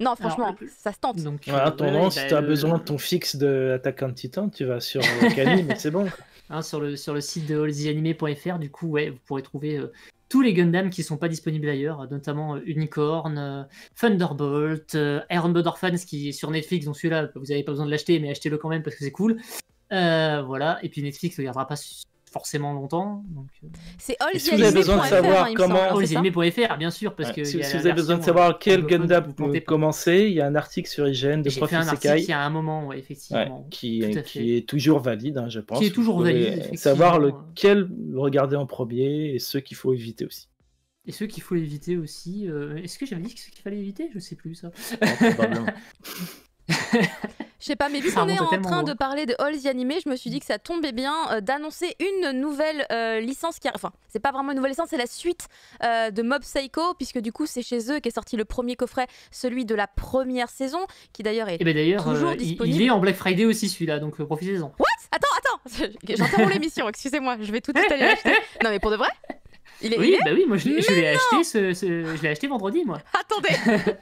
Non, franchement, ça se tente. Donc, Ouais, attendant, ouais, si bah, tu as le- besoin de ton fixe de Attack on Titan, tu vas sur euh, Kali, mais c'est bon. hein, sur, le, sur le site de alltheanime.fr, du coup, ouais, vous pourrez trouver euh, tous les Gundam qui sont pas disponibles ailleurs, notamment euh, Unicorn, euh, Thunderbolt, euh, Iron Blood Orphans qui sur Netflix, donc celui-là, vous n'avez pas besoin de l'acheter, mais achetez-le quand même parce que c'est cool. Euh, voilà, et puis Netflix ne gardera pas forcément longtemps. Euh, C'est Et si vous avez besoin de savoir comment- bien sûr, parce Ouais, que si, il y a si la vous avez besoin de savoir quel Gundam vous comptez pas. commencer, il y a un article sur IGN de Prof Isekai il y a un moment, ouais, ouais, effectivement. qui, qui est toujours valide, hein, je pense. est Vous toujours pouvez valide. Savoir lequel regarder en premier et ceux qu'il faut éviter aussi. Et ceux qu'il faut éviter aussi. euh, Est-ce que j'avais dit que ceux qu'il fallait éviter? Je sais plus ça. Je sais pas, mais vu qu'on est en train de parler de All the Anime, je me suis dit que ça tombait bien euh, d'annoncer une nouvelle euh, licence qui arrive. Enfin, c'est pas vraiment une nouvelle licence, c'est la suite euh, de Mob Psycho, puisque du coup, c'est chez eux qu'est sorti le premier coffret, celui de la première saison, qui d'ailleurs est. Et bien d'ailleurs, Toujours euh, il- il, disponible. est en Black Friday aussi celui-là, donc profitez-en. Attends, attends J'interromps l'émission, excusez-moi, je vais tout de suite aller l'acheter. Non, mais pour de vrai? Il est. il Oui, est bah oui, moi je, l'ai- je Mais l'ai acheté, ce, ce- je l'ai acheté vendredi, moi. Attendez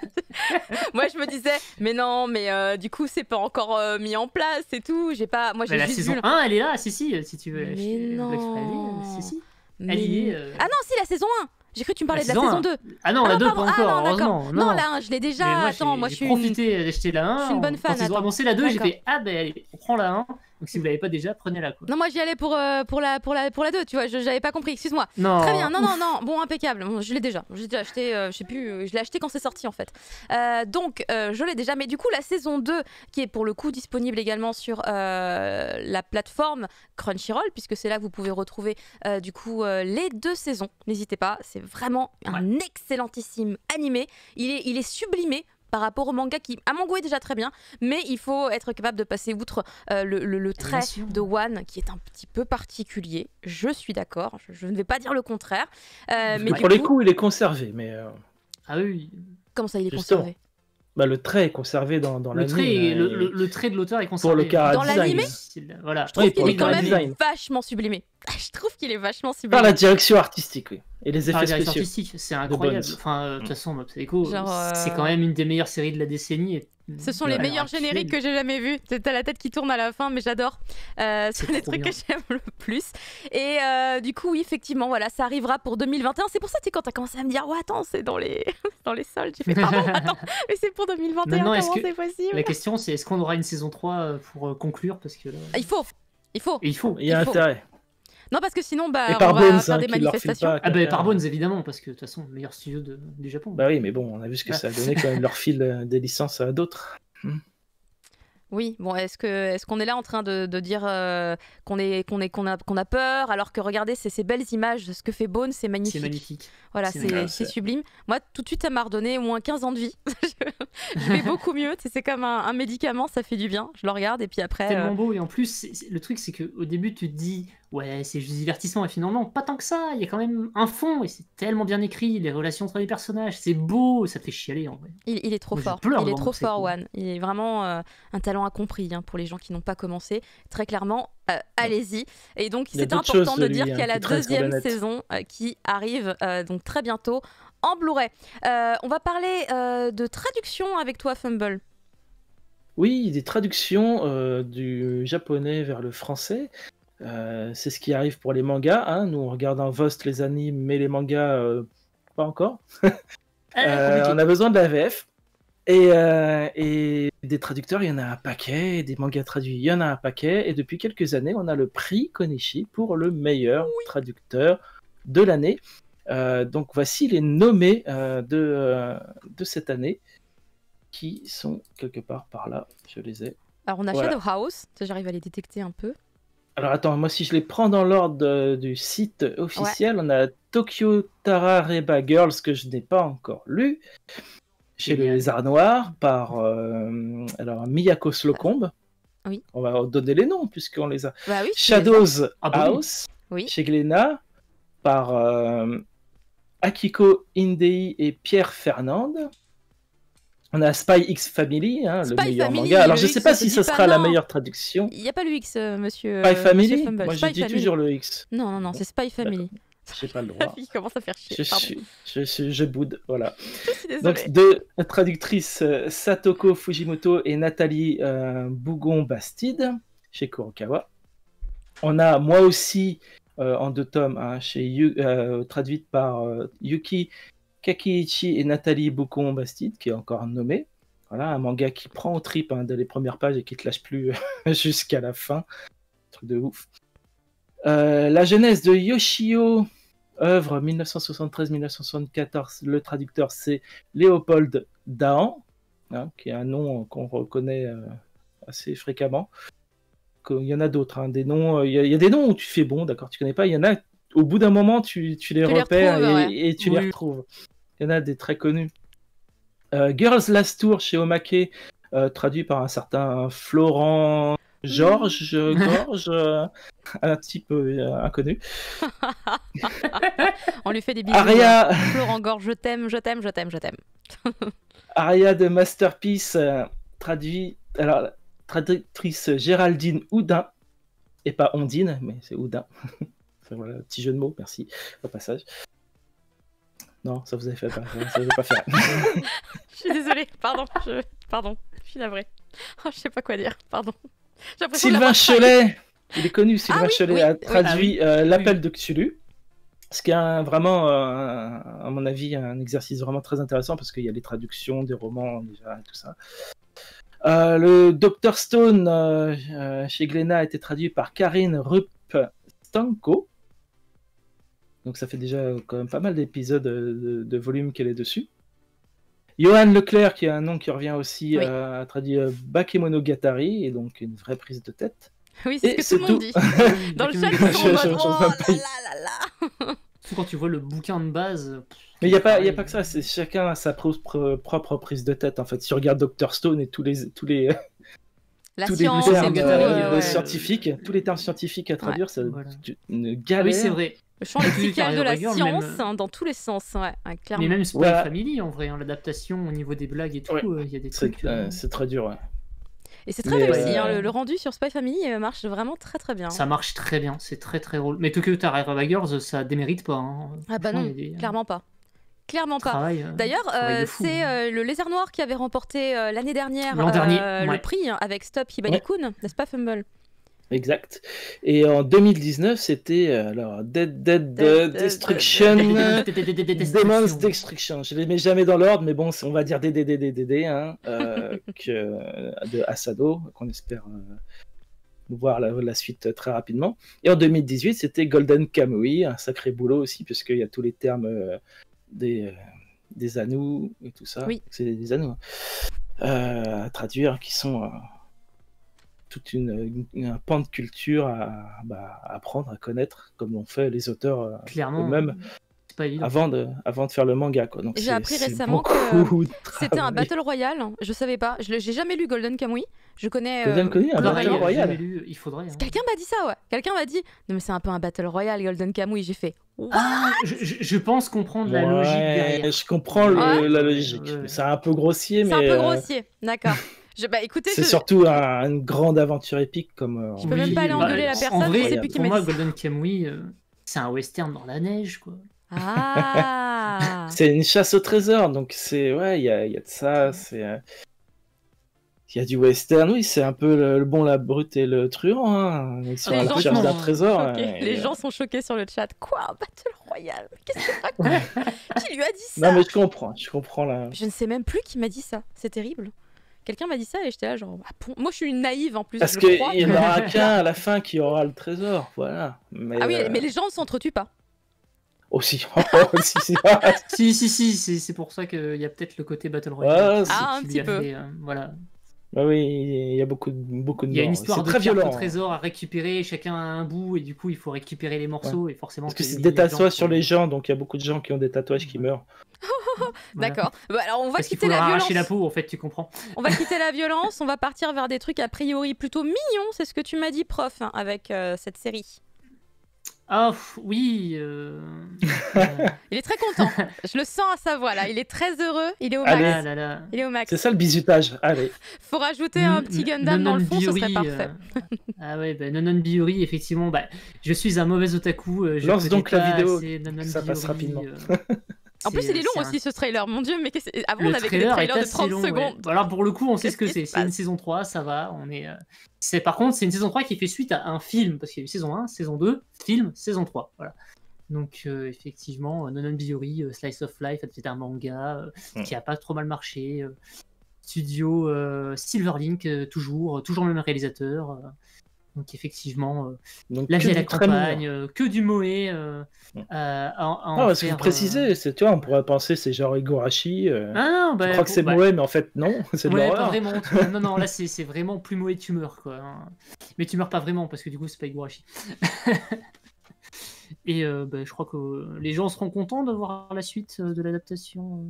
Moi, je me disais, mais non, mais euh, du coup, c'est pas encore euh, mis en place et tout. J'ai pas. Moi, Bah, j'ai la juste saison vu. le- 1, elle est là, si, si, euh, si tu veux Mais acheter Black non. Friday, si, si. Mais- Elle y est. euh, Ah non, si, la saison 1 J'ai cru que tu me parlais La de la saison saison 2. Ah non, Ah la non, 2 pardon. pas Ah encore, non, d'accord. heureusement. Non, la 1, je l'ai déjà. Moi, attends, j'ai- moi, je j'ai suis une. profité d'acheter la 1. je suis une bonne fan, Quand ils ont annoncé la 2, j'ai fait Ah ben allez, on prend la 1. Donc si vous l'avez pas déjà, prenez-la. Non, moi, j'y allais pour, euh, pour, la, pour, la, pour la 2, tu vois. je- J'avais pas compris, excuse-moi. Non. Très bien, non, non, non, bon, impeccable. Bon, je l'ai déjà. Je l'ai déjà acheté, euh, je sais plus, euh, je l'ai acheté quand c'est sorti en fait. Euh, donc, je l'ai déjà. Mais du coup, la saison 2, qui est pour le coup disponible également sur la plateforme Crunchyroll, puisque c'est là que vous pouvez retrouver du coup les deux saisons. N'hésitez pas, c'est vraiment un excellentissime animé. Il est, il est sublimé. Par rapport au manga qui, à mon goût, est déjà très bien, mais il faut être capable de passer outre euh, le, le- le trait de One qui est un petit peu particulier. Je suis d'accord, je, je ne vais pas dire le contraire. Euh, mais pour les coup, coups, il est conservé, mais euh, Ah oui. comment ça il est Justement. conservé? Bah, le trait est conservé dans, dans Le l'anime, trait, est- euh, le, le- le trait de l'auteur est conservé. pour le cara Dans design. l'animé C'est la- Voilà. Je trouve Oui, qu'il est quand même design. vachement sublimé. Je trouve qu'il est vachement Par sublimé. la direction artistique, oui. Et les Par effets la direction spéciaux. artistique, c'est incroyable. Enfin, euh, de toute façon, Mob Psycho, euh, c'est quand même une des meilleures séries de la décennie. et- Ce sont les meilleurs actuelle. génériques que j'ai jamais vus. T'as la tête qui tourne à la fin, mais j'adore. Euh, C'est trop trucs bien. que j'aime le plus. Et euh, du coup, oui, effectivement, voilà, ça arrivera pour 2021. C'est pour ça, tu sais, quand t'as commencé à me dire, ouais, attends, c'est dans les, dans les soldes, j'ai fait, pardon, attends, mais c'est pour 2021, Maintenant, est-ce comment c'est possible? La question, c'est est-ce qu'on aura une saison 3 euh, pour euh, conclure? Parce que là, Il faut, il faut. il faut. Il y a Il faut. Non, parce que sinon, bah, on par va Bones, faire hein, des manifestations. pas. Ah bah par Bones évidemment parce que de toute façon meilleur studio de- du Japon. Bah oui, mais bon, on a vu ce que ça a donné quand même leur fil euh, des licences à d'autres. Oui, bon, est-ce que est-ce qu'on est là en train de, de dire euh, qu'on est qu'on est qu'on a qu'on a peur alors que regardez ces, ces belles images, ce que fait Bone, c'est magnifique. c'est magnifique. Voilà, C'est c'est c'est sublime. Moi, tout de suite, ça m'a redonné au moins 15 ans de vie. je, vais beaucoup mieux. C'est comme un, un médicament, ça fait du bien. Je le regarde et puis après. Tellement euh, beau et en plus c'est- c'est- le truc c'est que au début tu te dis ouais c'est juste divertissement et finalement pas tant que ça. Il y a quand même un fond et c'est tellement bien écrit les relations entre les personnages c'est beau ça te fait chialer en vrai. il, il est trop Moi, fort. pleure Il est trop fort, One. Il est vraiment euh, un talent incompris hein, pour les gens qui n'ont pas commencé. Très clairement, euh, allez-y. Et donc, c'est important de dire lui, qu'il y a hein, la deuxième saison euh, qui arrive euh, donc très bientôt en Blu-ray. Euh, on va parler euh, de traduction avec toi, Fumble. Oui, des traductions euh, du japonais vers le français. Euh, c'est ce qui arrive pour les mangas. hein. Nous, on regarde en Vost les animes, mais les mangas, euh, pas encore. Ah, Euh, on a besoin de la VF. Et, euh, et des traducteurs, il y en a un paquet. Des mangas traduits, il y en a un paquet. Et depuis quelques années, on a le prix Konishi pour le meilleur traducteur de l'année. Euh, donc voici les nommés euh, de, de cette année qui sont quelque part par là. Je les ai. Alors on a Voilà. Shadow House, ça j'arrive à les détecter un peu. Alors attends, moi si je les prends dans l'ordre du site officiel, on a Tokyo Tarareba Girls que je n'ai pas encore lu. Chez le Génial. Lézard Noir par euh, alors Miyako Slocombe. Oui. On va donner les noms puisqu'on les a. Bah oui. Shadows Ah bah oui. House Oui. chez Glénat par euh, Akiko Indei et Pierre Fernande. On a Spy X Family, hein, le meilleur Family, manga. Alors je sais X, pas si ça pas, sera la meilleure traduction. Il n'y a pas le X, euh, monsieur. Spy euh, Family monsieur. Moi je Spy dis Family. toujours le X. Non, non, non, c'est Spy Family. J'ai pas le droit. Il commence à faire chier. Je, suis, je, boude, voilà. Je. Donc deux traductrices, euh, Satoko Fujimoto et Nathalie euh, Bougon-Bastide, chez Kurokawa. On a moi aussi, euh, en deux tomes, hein, chez Yu- euh, traduite par Yuki Kakiichi et Nathalie Bougon-Bastide, qui est encore nommée. Voilà, un manga qui prend au trip hein, dès les premières pages et qui te lâche plus jusqu'à la fin. Truc de ouf. La jeunesse de Yoshio, œuvre 1973-1974. Le traducteur, c'est Léopold Dahan, hein, qui est un nom qu'on reconnaît euh, assez fréquemment. Il y en a d'autres, hein, des noms. euh, Il y, a- il y a des noms où tu fais bon, d'accord, tu connais pas. Il y en a, au bout d'un moment, tu, tu les Tu les repères retrouves, et, ouais. et tu les retrouves. Il y en a des très connus. Euh, Girls Last Tour chez Omake, euh, traduit par un certain Florent Georges, Gorge, euh, un type euh, inconnu. On lui fait des bisous. Aria, Florent Gore, je t'aime, je t'aime, je t'aime, je t'aime. Aria de Masterpiece, euh, traduit, alors, traductrice Géraldine Houdin, et pas Ondine, mais c'est Houdin. Enfin, voilà, petit jeu de mots, merci, au passage. Non, ça vous avez fait pas, ça vous pas fait. Je suis désolée, pardon, je... pardon, je suis navrée. Oh, je sais pas quoi dire, pardon. Sylvain. Cholet, il est connu, Sylvain Ah oui, Cholet oui, a oui. traduit euh, l'appel de Cthulhu. Ce qui est un- vraiment, euh, un- à mon avis, un exercice vraiment très intéressant parce qu'il y a les traductions des romans déjà et tout ça. Euh, le Dr Stone euh, chez Glénat a été traduit par Karine Rupp Stanko. Donc ça fait déjà quand même pas mal d'épisodes de, de volumes qu'elle est dessus. Johan Leclerc, qui a un nom qui revient aussi, Oui. euh, a traduit euh, Bakemonogatari, et donc une vraie prise de tête. Oui, c'est ce que tout le monde dit. Dans le chat, je- ils sont en mode, oh là là là quand tu vois le bouquin de base. Mais il n'y a, pas- y a pareil. pas que ça, c'est chacun a sa propre, propre prise de tête. En fait, si tu regardes Dr Stone et tous les, tous les, La tous les science termes euh, ouais, ouais. scientifiques, tous les termes scientifiques à traduire, c'est voilà. une galère. oui, c'est vrai. Le champ lexical de la science même, hein, dans tous les sens, ouais, ouais, clairement. Mais même Spy. Family, en vrai, hein, l'adaptation au niveau des blagues et tout, Ouais. euh, il y a des C'est trucs. euh, euh, c'est très dur. ouais. Et c'est très Mais, réussi, euh, hein, le, le rendu sur Spy Family marche vraiment très très bien. Ça marche très bien, c'est très très drôle. Mais Tokyo Tarara Girls, ça démérite pas. hein. Ah bah non, des- clairement pas. Clairement pas. D'ailleurs, euh, c'est hein. euh, le Lézard Noir qui avait remporté euh, l'année dernière dernier, euh, ouais. le prix hein, avec Stop Hibari-kun, n'est-ce pas Fumble? Exact. Et en 2019, c'était euh, alors Dead Dead, euh, Destruction. Demons Destruction. Je les mets jamais dans l'ordre, mais bon, on va dire DDDDD, hein, euh, que, de Asado, qu'on espère euh, voir la, la suite très rapidement. Et en 2018, c'était Golden Kamui, un sacré boulot aussi, puisqu'il y a tous les termes euh, des, euh, des Anous et tout ça. Oui. C'est des Anous. hein, euh, à traduire, qui sont euh, toute une, une- un pan de culture à, bah, à apprendre, à connaître, comme l'ont fait les auteurs euh, eux-mêmes c'est avant de, avant de faire le manga. Quoi. Donc J'ai c'est- appris c'est récemment de C'était un. Battle Royale, je savais pas, je j'ai jamais lu Golden Kamuy, je connais... euh, Golden Kamuy, un Battle euh, Royale. lu, il faudrait. hein. Quelqu'un m'a dit ça, ouais. Quelqu'un m'a dit, non mais c'est un peu un Battle Royale Golden Kamuy, j'ai fait... What? Ah, je, pense comprendre la logique derrière. Je comprends le- Ouais. la logique. C'est un peu grossier, C'est mais un peu euh, grossier, d'accord. Je, bah écoutez, c'est je, surtout un- une grande aventure épique comme. euh, Je peux même pas aller bah, engueuler la en personne, vrai, je sais plus qui pour moi. Golden Kamuy, euh, c'est un western dans la neige, quoi. Ah C'est une chasse au trésor, donc c'est ouais, il y a, il y a de ça, c'est. euh, Il y a du western, oui, c'est un peu le, le bon, la brute et le truand. Hein. Ils sont Les à la gens recherche sont d'un trésor. Hein, Les euh, gens sont choqués sur le chat. Quoi, un Battle Royale Qu'est-ce que tu racontes Qui lui a dit ça? Non, mais je comprends, je comprends là. Je ne sais même plus qui m'a dit ça. C'est terrible. Quelqu'un m'a dit ça et j'étais là genre... ah bon? Moi je suis une naïve en plus, Parce qu'il n'y en aura qu'un à la fin qui aura le trésor, voilà. Mais, Ah oui, euh, mais les gens ne s'entretuent pas. Aussi. Oh, si, si. si, si, si, c'est- c'est pour ça qu'il y a peut-être le côté Battle Royale. Ouais, qui- Ah, un petit a peu. fait, euh, voilà. Ah oui, il y a beaucoup de, beaucoup de Il y a une histoire de très violent. au trésor à récupérer, chacun a un bout, et du coup, il faut récupérer les morceaux, et forcément. Parce que c'est des tatouages sur les gens, donc il y a beaucoup de gens qui ont des tatouages qui meurent. Voilà. D'accord. Bah, alors on va Parce quitter la arracher violence. la peau, en fait, tu comprends. On va quitter la violence. On va partir vers des trucs a priori plutôt mignons. C'est ce que tu m'as dit, prof, hein, avec euh, cette série. Ah, pff, oui. euh, euh, Il est très content. Je le sens à sa voix là. Il est très heureux. Il est au max. ah là là. Il est au max. C'est ça le bizutage. Allez. Faut rajouter un petit Gundam dans le fond, ce serait Biori, parfait. euh, Ah ouais, bah, Nonon Biori, effectivement, bah, je suis un mauvais otaku. euh, je Lance donc la vidéo, ça passe rapidement. En plus, c'est- il est long un- aussi ce trailer. Mon dieu, mais qu'est-ce- avant on Le avait que des trailer trailers de assez 30 long. ouais. secondes. Alors pour le coup, on sait ce que c'est. C'est une saison 3, ça va. On est. euh, C'est par contre, c'est une saison 3 qui fait suite à un film parce qu'il y a eu saison 1, saison 2, film, saison 3. Voilà. Donc euh, effectivement, euh, Nonon Biori, euh, Slice of Life, c'est un manga euh, Mm. qui a pas trop mal marché. euh, studio euh, Silverlink, euh, toujours, toujours le même réalisateur. Donc effectivement, euh, Donc, la que vie à du la campagne, euh, que du moé. Euh, à- à- à en Non, parce faire, préciser, euh, c'est, tu vois, on pourrait penser c'est genre Igorashi. Ah non, bah, crois que c'est bah, Moe, mais en fait, non, c'est de Ouais, pas vraiment. Non, non, là, c'est vraiment plus mauvais tu meurs, quoi. hein. Mais tu meurs pas vraiment, parce que du coup, c'est pas Higurashi. Et euh, bah, je crois que les gens seront contents de voir la suite de l'adaptation.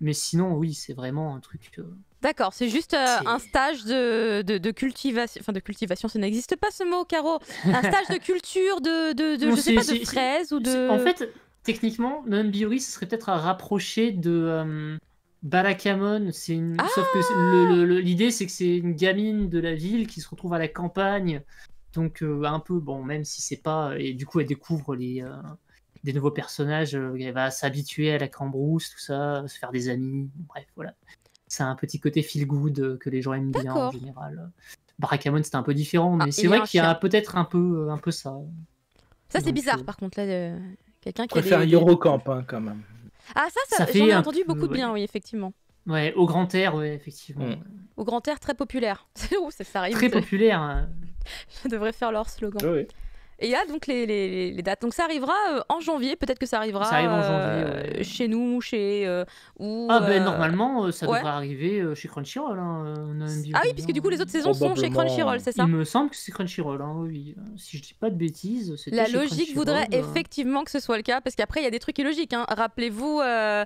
Mais sinon, oui, c'est vraiment un truc. euh, D'accord, c'est juste euh, un stage de, de, de cultivation. Enfin, de cultivation, ça n'existe pas ce mot, Caro. Un stage de culture, de, de, de Non, je sais pas, de fraises ou de. En fait, techniquement, Non Biori, ce serait peut-être à rapprocher de euh. C'est une... Ah Sauf que l'idée, c'est que c'est une gamine de la ville qui se retrouve à la campagne. Donc, euh, un peu, bon, même si c'est pas. Et du coup, elle découvre les. Euh, des nouveaux personnages, euh, elle va s'habituer à la cambrousse, tout ça, se faire des amis, bref, voilà. C'est un petit côté feel good euh, que les gens aiment bien en général. Barakamon, c'était un peu différent, mais Ah, c'est vrai qu'il y a peut-être un peu, un peu ça. Ça, c'est bizarre, euh, par contre, là. euh, Quelqu'un Je qui a préfère des- Eurocamp, hein, quand même. Ah, ça, ça, Ça j'en ai un entendu peu, beaucoup de bien, ouais. oui, effectivement. Ouais, au grand air, ouais, effectivement. Mm. Au grand air, très populaire. oh, ça, ça arrive. Très populaire. hein. Ça devrait faire leur slogan. Oui. Et il y a donc les, les- les dates. Donc ça arrivera euh, en janvier. Peut-être que ça arrivera Ça arrive en euh, janvier, ouais. chez nous, chez. euh, ou, Ah ben euh, normalement, euh, ça ouais. devrait arriver euh, chez Crunchyroll. Hein, euh, Ah oui, puisque du coup, les autres saisons sont chez. Crunchyroll, c'est ça Il me semble que c'est Crunchyroll, hein, oui. euh, Si je dis pas de bêtises, c'était La chez logique voudrait euh. effectivement que ce soit le cas, parce qu'après, il y a des trucs illogiques. hein. Rappelez-vous, euh,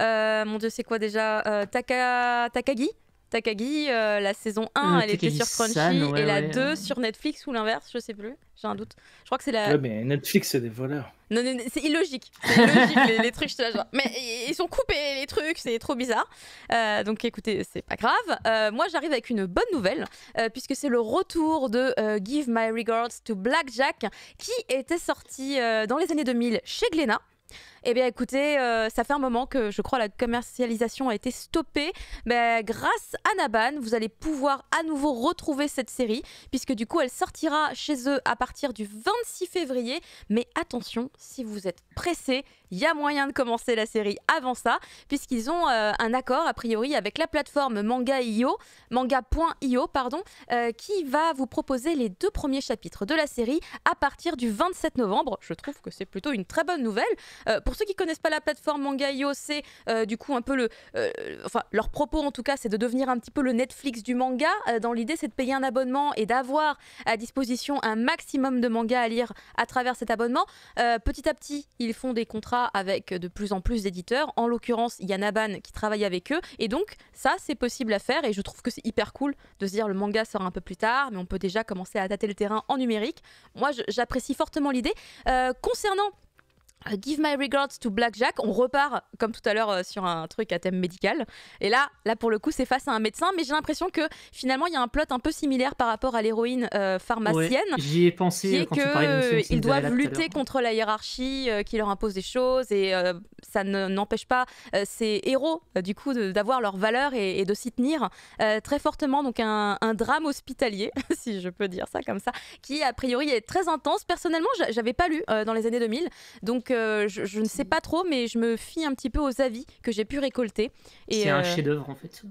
euh, mon dieu, c'est quoi déjà Euh, Taka... Takagi? Takagi, euh, la saison 1, Euh, elle était sur Crunchy, ouais, et la ouais, 2 euh. sur Netflix ou l'inverse, je sais plus, j'ai un doute. Je crois que c'est la. Ouais, mais Netflix, c'est des voleurs. Non, non, non, c'est illogique. C'est illogique, les, les trucs, je te la jure. Mais ils sont coupés, les trucs, c'est trop bizarre. Euh, donc écoutez, c'est pas grave. Euh, moi, j'arrive avec une bonne nouvelle, euh, puisque c'est le retour de euh, Give My Regards to Blackjack, qui était sorti euh, dans les années 2000 chez Glénat. Eh bien, écoutez, euh, ça fait un moment que je crois la commercialisation a été stoppée. Mais grâce à Naban, vous allez pouvoir à nouveau retrouver cette série, puisque du coup, elle sortira chez eux à partir du 26 février. Mais attention, si vous êtes pressé, il y a moyen de commencer la série avant ça, puisqu'ils ont euh, un accord, a priori, avec la plateforme Manga.io, manga.io, pardon, euh, qui va vous proposer les deux premiers chapitres de la série à partir du 27 novembre. Je trouve que c'est plutôt une très bonne nouvelle. Ceux qui connaissent pas la plateforme Manga.io, c'est euh, du coup un peu le... euh, enfin, leur propos en tout cas, c'est de devenir un petit peu le Netflix du manga. Euh, dans l'idée, c'est de payer un abonnement et d'avoir à disposition un maximum de mangas à lire à travers cet abonnement. Petit à petit, ils font des contrats avec de plus en plus d'éditeurs. En l'occurrence, il y a Naban qui travaille avec eux. Et donc, ça, c'est possible à faire. Et je trouve que c'est hyper cool de se dire le manga sort un peu plus tard, mais on peut déjà commencer à tâter le terrain en numérique. Moi, j'apprécie fortement l'idée. Concernant Give my regards to Blackjack. On repart, comme tout à l'heure, euh, sur un truc à thème médical. Et là, là pour le coup, c'est face à un médecin, mais j'ai l'impression que finalement, il y a un plot un peu similaire par rapport à l'héroïne euh, pharmacienne Ouais, J'y ai pensé qui euh, est quand tu parlais de Monsieur qu'ils Cinderella doivent lutter contre la hiérarchie euh, qui leur impose des choses et euh, ça ne- n'empêche pas euh, ces héros euh, du coup d'avoir leurs valeurs et, et de s'y tenir. Euh, très fortement donc un, un drame hospitalier si je peux dire ça comme ça qui a priori est très intense. Personnellement j'a- j'avais pas lu dans les années 2000 donc je, je ne sais pas trop mais je me fie un petit peu aux avis que j'ai pu récolter. C'est un chef-d'œuvre en fait.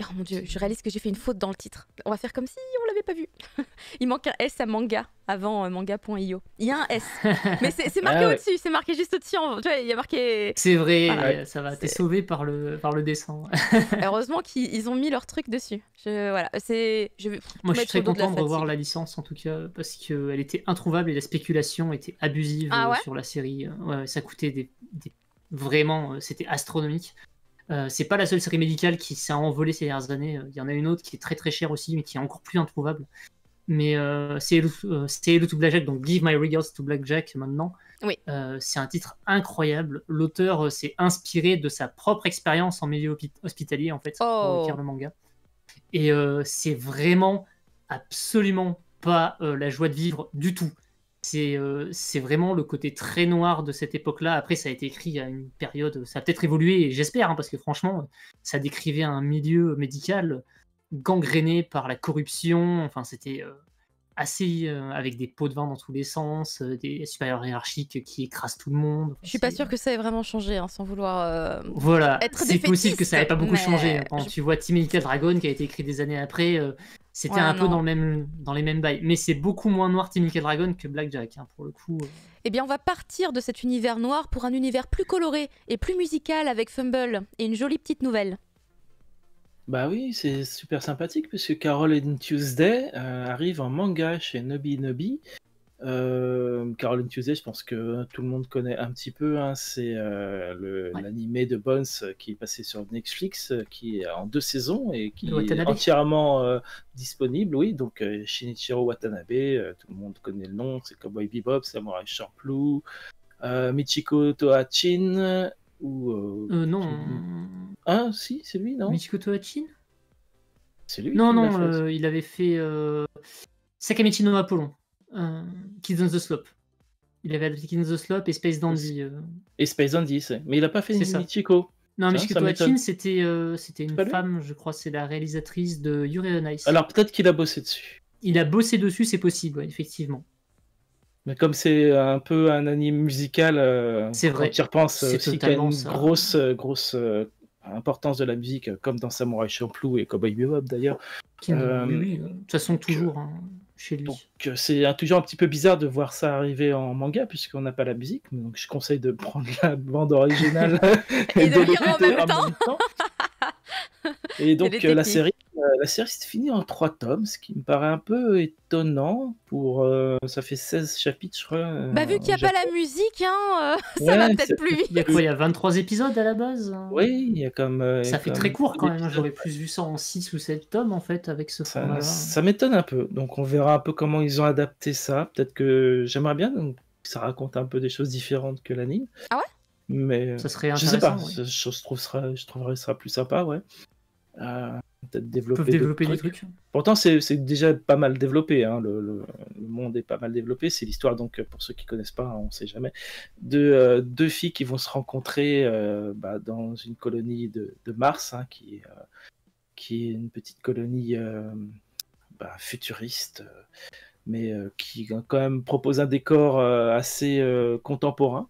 Oh mon dieu, je réalise que j'ai fait une faute dans le titre. On va faire comme si on l'avait pas vu. Il manque un S à manga avant euh, manga.io. Il y a un S. Mais c'est marqué Ah ouais. au-dessus, c'est marqué juste au-dessus. en- Tu vois, il y a marqué. C'est vrai, Voilà. ouais, ça va. T'es sauvé par le, par le dessin. Heureusement qu'ils ils ont mis leur truc dessus. Je, voilà, c'est. Je vais Moi, je suis très de content de revoir la licence, en tout cas, parce qu'elle était introuvable et la spéculation était abusive Ah euh, sur la série. Ça coûtait des, des- vraiment, euh, c'était astronomique. Euh, c'est pas la seule série médicale qui s'est envolée ces dernières années. Euh, Il y en a une autre qui est très très chère aussi, mais qui est encore plus introuvable. Mais euh, c'est Hello, euh, c'est Hello to Blackjack, donc Give My Regards to Blackjack maintenant. Oui. Euh, c'est un titre incroyable. L'auteur euh, s'est inspiré de sa propre expérience en milieu hospitalier, en fait, pour Oh. écrire le manga. Et euh, c'est vraiment absolument pas euh, la joie de vivre du tout. C'est euh, c'est vraiment le côté très noir de cette époque-là. Après, ça a été écrit à une période, ça a peut-être évolué, j'espère, hein, parce que franchement, ça décrivait un milieu médical gangréné par la corruption. Enfin, c'était euh, assez euh, avec des pots de vin dans tous les sens, des supérieurs hiérarchiques qui écrasent tout le monde. Je suis pas sûre que ça ait vraiment changé, hein, sans vouloir. voilà, être c'est possible que ça n'avait pas beaucoup mais changé. Quand je- tu vois Little Dragon qui a été écrit des années après, c'était Ouais, un peu dans, le même, dans les mêmes bails. Mais c'est beaucoup moins noir Team Little Dragon que Blackjack, hein, pour le coup. euh. Eh bien, on va partir de cet univers noir pour un univers plus coloré et plus musical avec Fumble et une jolie petite nouvelle. Bah oui, c'est super sympathique puisque Carol and Tuesday euh, arrive en manga chez Nobi Nobi. Euh, Carol and Tuesday, je pense que tout le monde connaît un petit peu. hein, c'est euh, Ouais. l'animé de Bones euh, qui est passé sur Netflix, euh, qui est en deux saisons et qui est entièrement euh, disponible. Oui, donc Shinichiro Watanabe, tout le monde connaît le nom, c'est Cowboy Bebop, Samurai Champloo, Michiko Tohachin ou non. ah si, c'est lui, non? Michiko Tohachin? C'est lui. Non, non, il avait fait Sakamichi no Apollon, euh, Kids on the Slope. Il avait adapté Kids on the Slope et Space Dandy. euh. Et Space Dandy, c'est. Mais il a pas fait. Michiko. Non, Ça, Michiko c'était euh, c'était une femme, je crois, c'est la réalisatrice de Yuri on Ice. Alors peut-être qu'il a bossé dessus. Il a bossé dessus, c'est possible, ouais, effectivement. Mais comme c'est un peu un anime musical, euh, C'est vrai. quand repenses C'est aussi qu'il y a une ça. grosse, euh, grosse euh, importance de la musique, euh, comme dans Samurai Champloo et Cowboy Bebop d'ailleurs. Euh, oui, oui, euh, de toute façon, toujours hein, chez lui. Donc euh, c'est toujours un petit peu bizarre de voir ça arriver en manga puisqu'on n'a pas la musique. Donc je conseille de prendre la bande originale Et de lire en l'écouter même temps. temps. Et donc euh, la série, la série se finit en trois tomes, ce qui me paraît un peu étonnant. Pour euh, ça fait 16 chapitres, je crois. euh, Bah, vu qu'il n'y a pas la musique, hein, euh, ça Ouais, va peut-être plus vite. Il y a quoi Il y a 23 épisodes à la base hein? Oui, il y a comme. euh, Ça fait comme très court quand même. J'aurais plus vu ça en 6 ou 7 tomes en fait avec ce Ça, format-là. ça m'étonne un peu. Donc on verra un peu comment ils ont adapté ça. Peut-être que j'aimerais bien donc, que ça raconte un peu des choses différentes que l'anime. Ah ouais? Mais Ça serait je sais pas. intéressant. ouais. Je, je trouve ça, je trouverais ça plus sympa, ouais. Euh, Peut-être Ils développer, peuvent développer des trucs. trucs. Pourtant, c'est déjà pas mal développé. hein, Le, le- le monde est pas mal développé. C'est l'histoire, donc, pour ceux qui connaissent pas, on sait jamais, de euh, deux filles qui vont se rencontrer euh, bah, dans une colonie de, de Mars, hein, qui, est, euh, qui est une petite colonie euh, bah, futuriste, euh, mais euh, qui quand même propose un décor euh, assez euh, contemporain.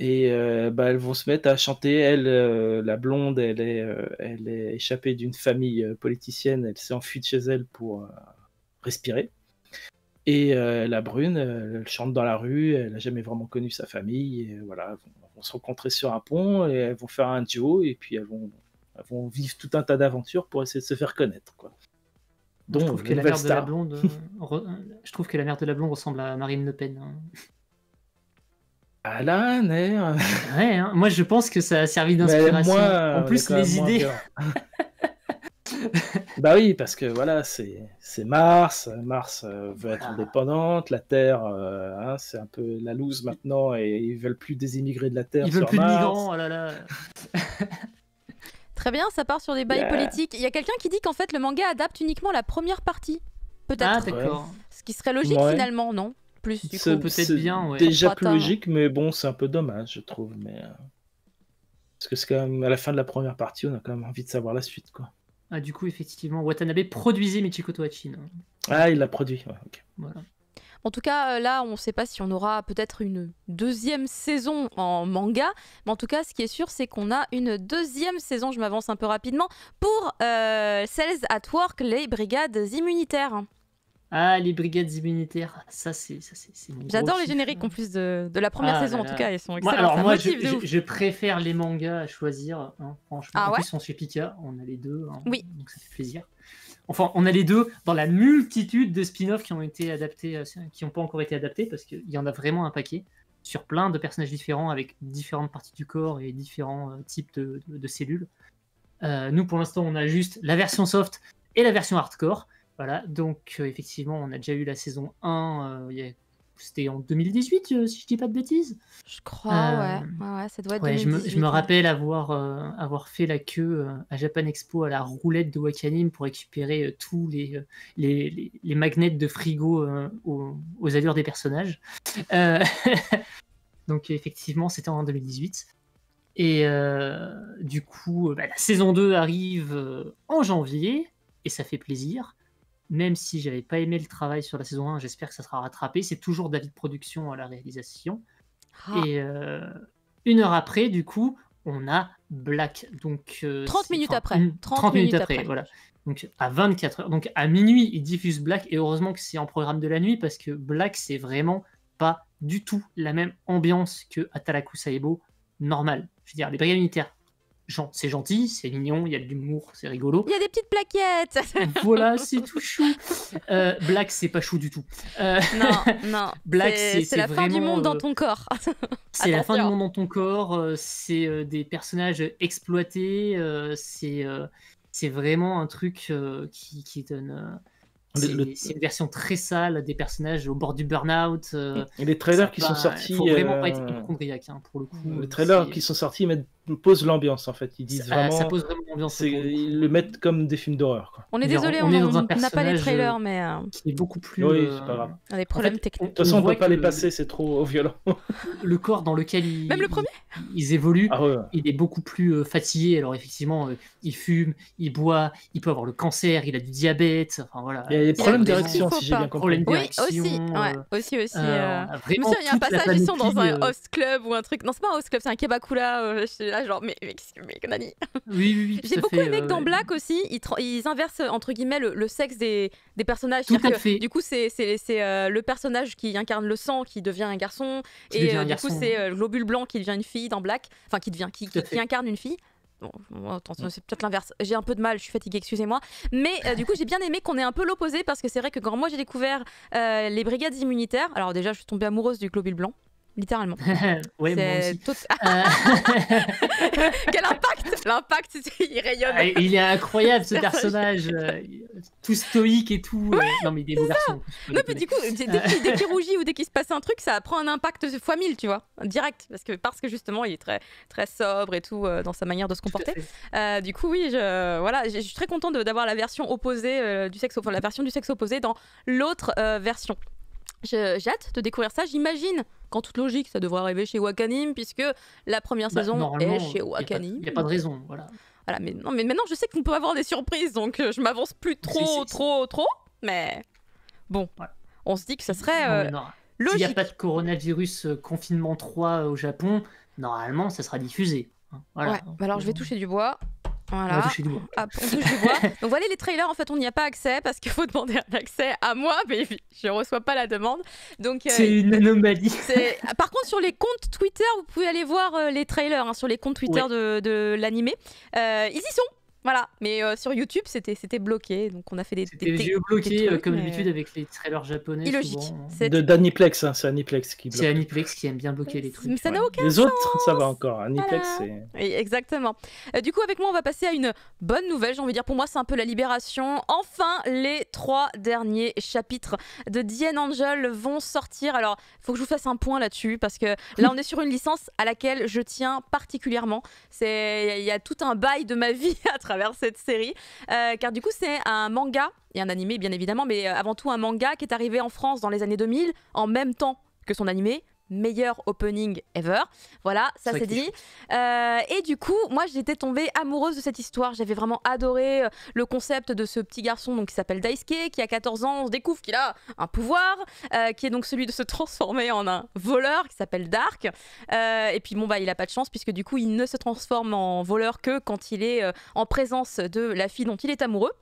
Et euh, bah, elles vont se mettre à chanter. Elle, euh, la blonde, elle est, euh, elle est échappée d'une famille politicienne. Elle s'est enfuie de chez elle pour respirer. Et la brune, elle chante dans la rue. Elle n'a jamais vraiment connu sa famille. Et voilà, elles vont, se rencontrer sur un pont et elles vont faire un duo. Et puis elles vont, elles vont vivre tout un tas d'aventures pour essayer de se faire connaître. Quoi. je Donc, trouve que la mère de la blonde, je trouve que la mère de la blonde ressemble à Marine Le Pen. hein. Elle a un air. Ouais, hein, moi je pense que ça a servi d'inspiration. En plus les idées. bah oui, parce que voilà, c'est Mars. Mars euh, veut être Voilà. indépendante. La Terre, euh, hein, c'est un peu la loose maintenant et ils veulent plus des immigrés de la Terre. Ils veulent sur plus de Mars. migrants, oh là là. Très bien, ça part sur des bails Yeah. politiques. Il y a quelqu'un qui dit qu'en fait le manga adapte uniquement la première partie. Peut-être. Ah d'accord. Ce qui serait logique Ouais. finalement, non? Plus du C'est coup. peut-être c'est bien, ouais. Déjà plus logique, mais bon, c'est un peu dommage, je trouve. Mais euh, parce que c'est quand même à la fin de la première partie, on a quand même envie de savoir la suite, quoi. Ah, du coup effectivement Watanabe produisait Michiko Tohachin. hein. Ah, il l'a produit. ouais, ok. Voilà. En tout cas, euh, là, on ne sait pas si on aura peut-être une deuxième saison en manga. Mais en tout cas, ce qui est sûr, c'est qu'on a une deuxième saison, je m'avance un peu rapidement, pour euh, Cells at Work, les brigades immunitaires. Ah, les brigades immunitaires, ça c'est ça c'est. J'adore les génériques en plus de, de la première Ah saison, là en tout cas, ils sont Moi, excellents. alors ça moi, je, préfère les mangas à choisir. hein, franchement, Ah en ouais plus, on chez Pika, on a les deux. hein, Oui. Donc ça fait plaisir. Enfin, on a les deux dans la multitude de spin-offs qui ont été adaptés, euh, qui n'ont pas encore été adaptés, parce qu'il y en a vraiment un paquet sur plein de personnages différents avec différentes parties du corps et différents euh, types de, de- de cellules. Euh, nous, pour l'instant, on a juste la version soft et la version hardcore. Voilà, donc euh, effectivement, on a déjà eu la saison 1, euh, c'était en 2018, euh, si je dis pas de bêtises. Je crois, Euh, ouais. ouais. ouais, ça doit être Ouais, je, me, je 2018, me ouais. rappelle avoir, euh, avoir fait la queue euh, à Japan Expo à la roulette de Wakanim pour récupérer euh, tous les, euh, les, les, les magnets de frigo euh, aux, aux allures des personnages. Euh, donc effectivement, c'était en 2018. Et euh, du coup, euh, bah, la saison 2 arrive euh, en janvier, et ça fait plaisir. Même si j'avais pas aimé le travail sur la saison 1, j'espère que ça sera rattrapé. C'est toujours David Production à la réalisation. Ah, Et euh, une heure après, du coup, on a Black. Donc, euh, 30 c'est- minutes enfin, après. une- 30 minutes après. voilà. Donc à 24 heures. Donc à minuit, ils diffusent Black. Et heureusement que c'est en programme de la nuit parce que Black, c'est vraiment pas du tout la même ambiance que Atalaku Saebo normal. Je veux dire, les brigades militaires, c'est gentil, c'est mignon, il y a de l'humour, c'est rigolo. Il y a des petites plaquettes voilà, c'est tout chou. Euh, Black, c'est pas chou du tout. Euh, Non, non. Black, c'est c'est- la fin du monde dans euh, ton corps. C'est la fin du monde dans ton corps, euh, c'est euh, des personnages exploités, euh, c'est euh, c'est vraiment un truc euh, qui, qui donne. euh, c'est le- une version très sale des personnages au bord du burn-out. euh, Et les trailers qui sont sortis. Faut vraiment pas être euh, hypochondriaque hein, pour le coup. Les euh, trailers qui sont sortis mettent, posent l'ambiance en fait. Ils disent ça, vraiment. ça pose vraiment l'ambiance. c'est- ils le mettent comme des films d'horreur. On est désolé, on on n'a pas les personnage, trailers, mais euh, Qui est beaucoup plus. Oui, euh, c'est pas grave. on a des en problèmes fait, techniques. on- De toute façon, on voit peut pas les passer, c'est trop violent. Le corps dans lequel ils, Même le premier ils évoluent. Ah ouais. il est beaucoup plus euh, fatigué. Alors effectivement, euh, il fume, il boit, il peut avoir le cancer, il a du diabète. Enfin voilà. Il y a des problèmes d'érection, si j'ai bien compris. Oui, aussi, euh, aussi, aussi. euh, euh, on il y a un passage, ils sont dans un euh, host club ou un truc. Non, c'est pas un host club, c'est un kebakula. Là, genre, mais, mais, qu'est-ce que- mais Nani Oui, oui, oui. tout J'ai beaucoup fait, aimé que dans. Black aussi, ils, inversent entre guillemets le, le sexe des, des personnages. Tout à que, fait. Du coup, c'est euh, le personnage qui incarne le sang qui devient un garçon, Qui et euh, un du garçon, coup, c'est euh, le globule blanc qui devient une fille dans Black, enfin qui devient qui, incarne une fille. Bon, c'est peut-être l'inverse. J'ai un peu de mal, je suis fatiguée, excusez-moi. Mais euh, du coup, j'ai bien aimé qu'on ait un peu l'opposé parce que c'est vrai que quand moi j'ai découvert euh, les brigades immunitaires, alors déjà, je suis tombée amoureuse du globule blanc, littéralement. moi aussi. tout- Euh, Quel impact L'impact, il rayonne. ah, il est incroyable ce Personnage. euh, tout stoïque et tout. euh, Non mais il est beau garçon. Non, mais du coup, dès dès qu'il rougit ou dès qu'il se passe un truc, ça prend un impact fois 1000, tu vois, direct. Parce que, parce que justement, il est très, très sobre et tout euh, dans sa manière de se comporter. Euh, du coup, oui, je, voilà, je suis très contente d'avoir la version opposée du sexe, enfin, la version du sexe opposé dans l'autre version. J'ai hâte de découvrir ça. J'imagine qu'en toute logique, ça devrait arriver chez Wakanim, puisque la première Bah, saison est chez Wakanim. Il n'y a pas de raison. Voilà. Voilà, mais, non, mais maintenant, je sais qu'on peut avoir des surprises, donc euh, je m'avance plus trop, Si, si, si. trop, trop. Mais bon, Ouais. on se dit que ça serait euh, non. S'il n'y a logique. pas de coronavirus euh, confinement 3 au Japon, normalement ça sera diffusé. hein. Voilà. Ouais, bah alors je vais toucher du bois. Voilà. on touche du bois. Donc voilà les trailers, en fait, on n'y a pas accès parce qu'il faut demander un accès à moi, mais je reçois pas la demande. Donc euh, C'est une anomalie. Par contre, sur les comptes Twitter, vous pouvez aller voir euh, les trailers hein, sur les comptes Twitter Ouais. de, de l'animé. Euh, ils y sont. Voilà, mais euh, sur YouTube c'était c'était bloqué, donc on a fait des, C'était des- des euh, trucs, comme mais- d'habitude avec les trailers japonais. illogique. souvent. C'est De d'Aniplex, hein, c'est Aniplex qui bloque. C'est Aniplex qui aime bien bloquer les trucs. Mais ça n'a aucun Les autres, ça va encore. Aniplex, Voilà. c'est. Oui, exactement. Euh, du coup, avec moi, on va passer à une bonne nouvelle. J'ai envie de dire, pour moi, c'est un peu la libération. Enfin, les trois derniers chapitres de The Angel vont sortir. Alors, il faut que je vous fasse un point là-dessus, parce que là, on est sur une licence à laquelle je tiens particulièrement. C'est, il y a tout un bail de ma vie à travers cette série, Euh, car du coup, c'est un manga et un animé, bien évidemment, mais euh, avant tout un manga qui est arrivé en France dans les années 2000, en même temps que son animé. Meilleur opening ever. Voilà, ça c'est dit. Euh, et du coup, moi j'étais tombée amoureuse de cette histoire. J'avais vraiment adoré euh, le concept de ce petit garçon donc, qui s'appelle Daisuke, qui a 14 ans. On se découvre qu'il a un pouvoir, euh, qui est donc celui de se transformer en un voleur qui s'appelle Dark. et puis bon, bah il a pas de chance puisque du coup, il ne se transforme en voleur que quand il est en présence de la fille dont il est amoureux.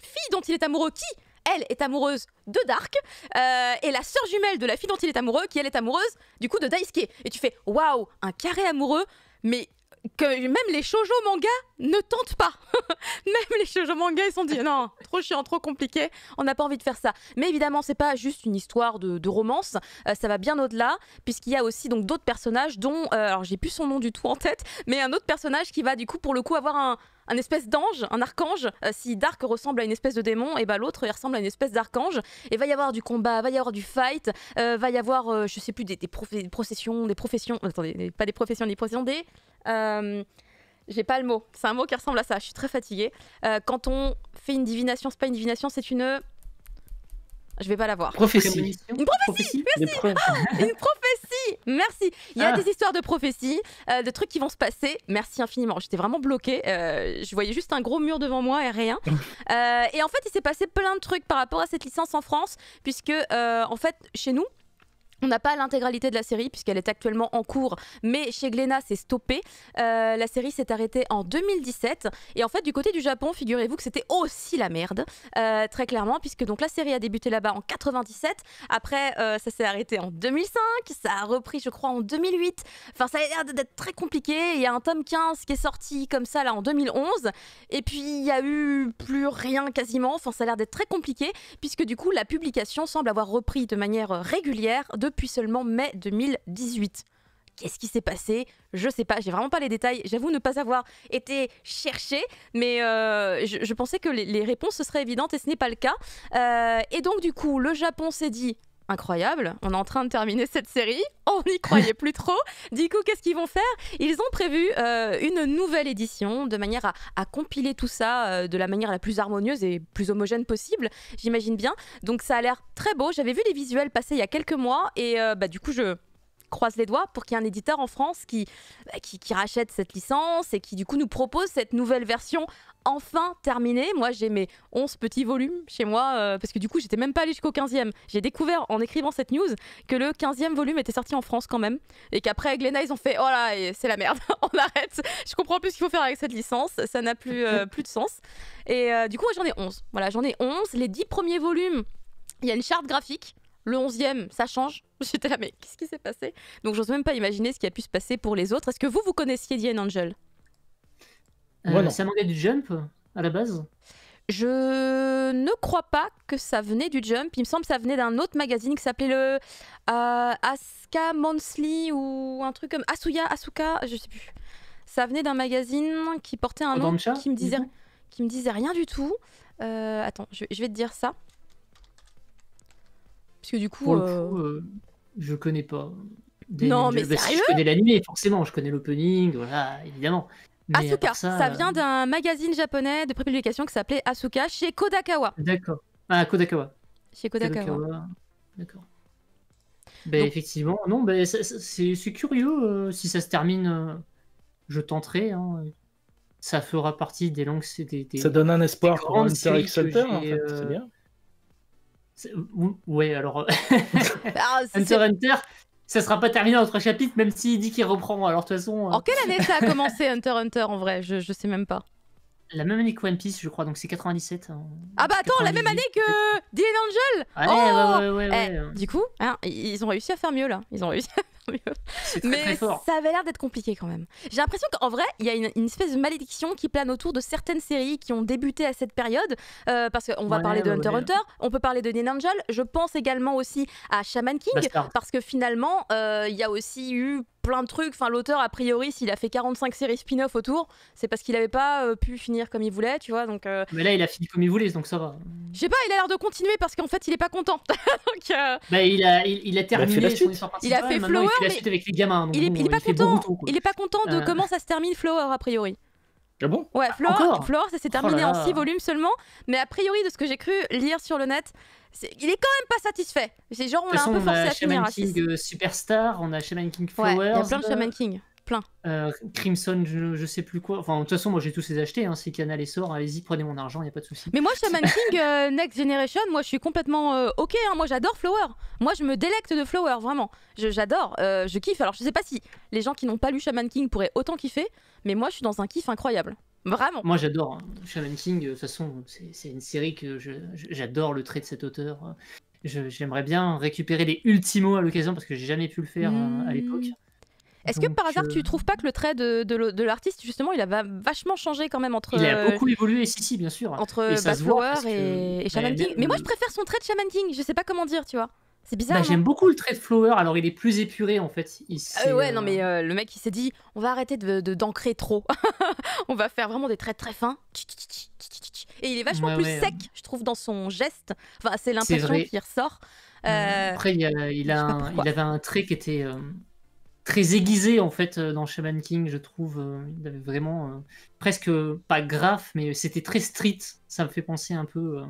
Fille dont il est amoureux qui? Elle est amoureuse de Dark euh, et la sœur jumelle de la fille dont il est amoureux qui elle est amoureuse du coup de Daisuke. Et tu fais waouh un carré amoureux mais que même les shoujo manga ne tentent pas. même les shoujo manga ils sont dit non, trop chiant, trop compliqué, on n'a pas envie de faire ça. Mais évidemment, c'est pas juste une histoire de, romance, euh, ça va bien au-delà puisqu'il y a aussi donc d'autres personnages dont euh, alors j'ai plus son nom du tout en tête, mais un autre personnage qui va du coup pour le coup avoir un un espèce d'ange, un archange. Euh, si Dark ressemble à une espèce de démon, et bah l'autre il ressemble à une espèce d'archange. Et va y avoir du combat, va y avoir du fight, euh, va y avoir, euh, je sais plus, des, des, processions, des professions. Attendez, pas des professions, des professions, des. J'ai pas le mot. C'est un mot qui ressemble à ça. Je suis très fatiguée. quand on fait une divination, c'est pas une divination, c'est une je vais pas la voir. Prophétie. Une prophétie, Merci. Ah, une prophétie Merci Il y a ah. des histoires de prophéties, euh, de trucs qui vont se passer. Merci infiniment. J'étais vraiment bloquée. Euh, je voyais juste un gros mur devant moi et rien. Euh, et en fait, il s'est passé plein de trucs par rapport à cette licence en France, puisque en fait, chez nous, on n'a pas l'intégralité de la série puisqu'elle est actuellement en cours, mais chez Glénat c'est stoppé. Euh, la série s'est arrêtée en 2017 et en fait du côté du Japon, figurez-vous que c'était aussi la merde, euh, très clairement, puisque donc la série a débuté là-bas en 97. Après euh, ça s'est arrêté en 2005, ça a repris je crois en 2008. Enfin ça a l'air d'être très compliqué. Il y a un tome 15 qui est sorti comme ça là en 2011 et puis il y a eu plus rien quasiment. Enfin ça a l'air d'être très compliqué puisque du coup la publication semble avoir repris de manière régulière de depuis seulement mai 2018. Qu'est-ce qui s'est passé? Je sais pas, j'ai vraiment pas les détails. J'avoue ne pas avoir été cherché, mais euh, je, pensais que les, réponses seraient évidentes et ce n'est pas le cas. Euh, et donc du coup, le Japon s'est dit incroyable, on est en train de terminer cette série, on n'y croyait plus trop. Du coup, qu'est-ce qu'ils vont faire? Ils ont prévu euh, une nouvelle édition de manière à, compiler tout ça euh, de la manière la plus harmonieuse et plus homogène possible, j'imagine bien. Donc ça a l'air très beau, j'avais vu les visuels passer il y a quelques mois et euh, bah, du coup je croise les doigts pour qu'il y ait un éditeur en France qui, bah, qui, qui, rachète cette licence et qui du coup nous propose cette nouvelle version enfin terminée. Moi j'ai mes 11 petits volumes chez moi euh, parce que du coup j'étais même pas allée jusqu'au 15e. J'ai découvert en écrivant cette news que le 15e volume était sorti en France quand même et qu'après Glénat ils ont fait oh là c'est la merde, on arrête. Je comprends plus ce qu'il faut faire avec cette licence, ça n'a plus, euh, plus de sens. Et euh, du coup j'en ai 11. Voilà, j'en ai 11. Les 10 premiers volumes, il y a une charte graphique. Le 11e, ça change. J'étais là, mais qu'est-ce qui s'est passé? Donc, j'ose même pas imaginer ce qui a pu se passer pour les autres. Est-ce que vous, vous connaissiez The Angel? Euh, C'est un manga du Jump, à la base? Je ne crois pas que ça venait du Jump. Il me semble que ça venait d'un autre magazine qui s'appelait le euh, Asuka Monthly ou un truc comme Asuya, Asuka, je sais plus. Ça venait d'un magazine qui portait un nom qui me disait, qui me disait rien du tout. Euh, attends, je, vais te dire ça. Parce que du coup. Euh, je connais pas. non, mais sérieux Je connais l'anime, forcément. Je connais l'opening, voilà, évidemment. Asuka, ça vient d'un magazine japonais de prépublication qui s'appelait Asuka chez Kodakawa. D'accord. Ah, Kodakawa. Chez Kodakawa. D'accord. Ben, effectivement, non, ben, c'est curieux. Euh, si ça se termine, euh, je tenterai. Hein. Ça fera partie des langues. Des, ça donne un espoir pour Hunter x Hunter, en fait. C'est euh, bien. Ouais, alors. Ah, Hunter Hunter, ça sera pas terminé en trois chapitres, même s'il dit qu'il reprend. Alors, de toute façon. Euh, en quelle année ça a commencé Hunter Hunter en vrai? Je, je sais même pas. La même année que One Piece, je crois, donc c'est 97. Hein. Ah bah attends, la même année que The Angel Ouais, oh ouais, ouais, ouais, eh, Du coup, hein, ils ont réussi à faire mieux là. Ils ont réussi à faire mieux. Mais ça avait l'air d'être compliqué quand même. J'ai l'impression qu'en vrai, il y a une, espèce de malédiction qui plane autour de certaines séries qui ont débuté à cette période. Euh, parce qu'on va parler de Hunter Hunter, on peut parler de The Angel. Je pense également aussi à Shaman King. Parce que finalement, euh, il y a aussi eu plein de trucs. Enfin, l'auteur, a priori, s'il a fait 45 séries spin-off autour, c'est parce qu'il n'avait pas euh, pu finir comme il voulait, tu vois. Donc, euh, Mais là, il a fini comme il voulait, donc ça va. Je sais pas, il a l'air de continuer parce qu'en fait, il est pas content. donc, euh, bah, il, a, il, a terminé son histoire Il a fait Flower, il fait avec les gamins. il, est, pas content. il est pas content de comment ça se termine Flower, a priori. Ah bon? Ouais, Flower, Encore? Flower, ça s'est Oh terminé là en là. 6 volumes seulement, mais a priori, de ce que j'ai cru lire sur le net, c'est- il est quand même pas satisfait. C'est genre, on l'a un peu on forcé a à finir Shaman à 6. King euh, Superstar, on a Shaman King Ouais, il Flowers, y a plein de Shaman King. Plein. euh, Crimson, je, je sais plus quoi. Enfin, de toute façon, moi j'ai tous les achetés. Hein. Si Canal et sort, allez-y, prenez mon argent, il n'y a pas de souci. Mais moi, Shaman King euh, Next Generation, moi, je suis complètement euh, ok. hein. Moi, j'adore Flower. Moi, je me délecte de Flower, vraiment. Je- J'adore. euh, je kiffe. Alors, je sais pas si les gens qui n'ont pas lu Shaman King pourraient autant kiffer, mais moi, je suis dans un kiff incroyable. Vraiment. Moi j'adore hein. Shaman King, de toute façon, c'est une série que j'adore le trait de cet auteur. J'aimerais bien récupérer les Ultimos à l'occasion parce que j'ai jamais pu le faire euh, à l'époque. Hmm. Est-ce que par hasard, euh, tu trouves pas que le trait de, de l'au- de l'artiste, justement, il a va- vachement changé quand même entre, Il a euh, beaucoup évolué, si, si, bien sûr. entre Et Flower que- et, et Shaman King Mais moi, je le- préfère son trait de Shaman King. Je sais pas comment dire, tu vois. C'est bizarre. Bah, J'aime beaucoup le trait de Flower, alors il est plus épuré en fait. Il, Euh, ouais, euh, non, mais euh, le mec, il s'est dit, on va arrêter de d'ancrer trop. on va faire vraiment des traits très fins. Et il est vachement Ouais, plus ouais. sec, je trouve, dans son geste. Enfin, c'est l'impression qui ressort. Euh, Euh, Après, il, a- il, a un- avait un trait qui était très aiguisé en fait dans Shaman King, je trouve. il avait vraiment presque pas grave, mais c'était très street. Ça me fait penser un peu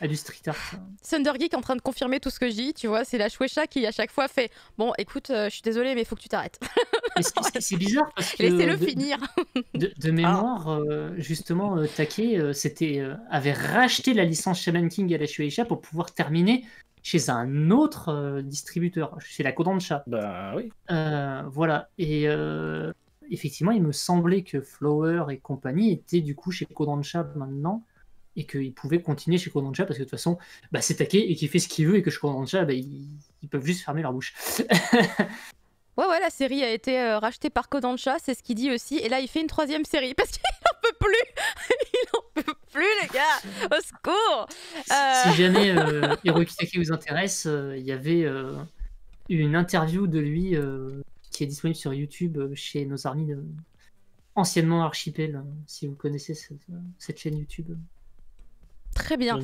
à du street art. Thunder Geek en train de confirmer tout ce que je dis, tu vois. C'est la Shueisha qui, à chaque fois, fait Bon, écoute, euh, je suis désolée, mais il faut que tu t'arrêtes. C'est- bizarre parce que Laissez-le finir. de- de mémoire, euh, justement, euh, Take euh, c'était, euh, avait racheté la licence Shaman King à la Shueisha pour pouvoir terminer chez un autre euh, distributeur, chez la Kodansha. Bah oui. Euh, voilà. Et euh, effectivement, il me semblait que Flower et compagnie étaient du coup chez Kodansha maintenant et qu'ils pouvaient continuer chez Kodansha parce que de toute façon, bah, c'est taqué et qu'il fait ce qu'il veut et que chez Kodansha, bah, ils, ils peuvent juste fermer leur bouche. Ouais, ouais, la série a été euh, rachetée par Kodansha, c'est ce qu'il dit aussi. Et là, il fait une troisième série parce qu'il en peut plus. il en peut plus, les gars. Au secours. Euh. Si jamais euh, Hiroki Take vous intéresse, euh, il y avait euh, une interview de lui euh, qui est disponible sur YouTube euh, chez nos amis de- anciennement Archipel, euh, si vous connaissez cette, cette chaîne YouTube. Très bien.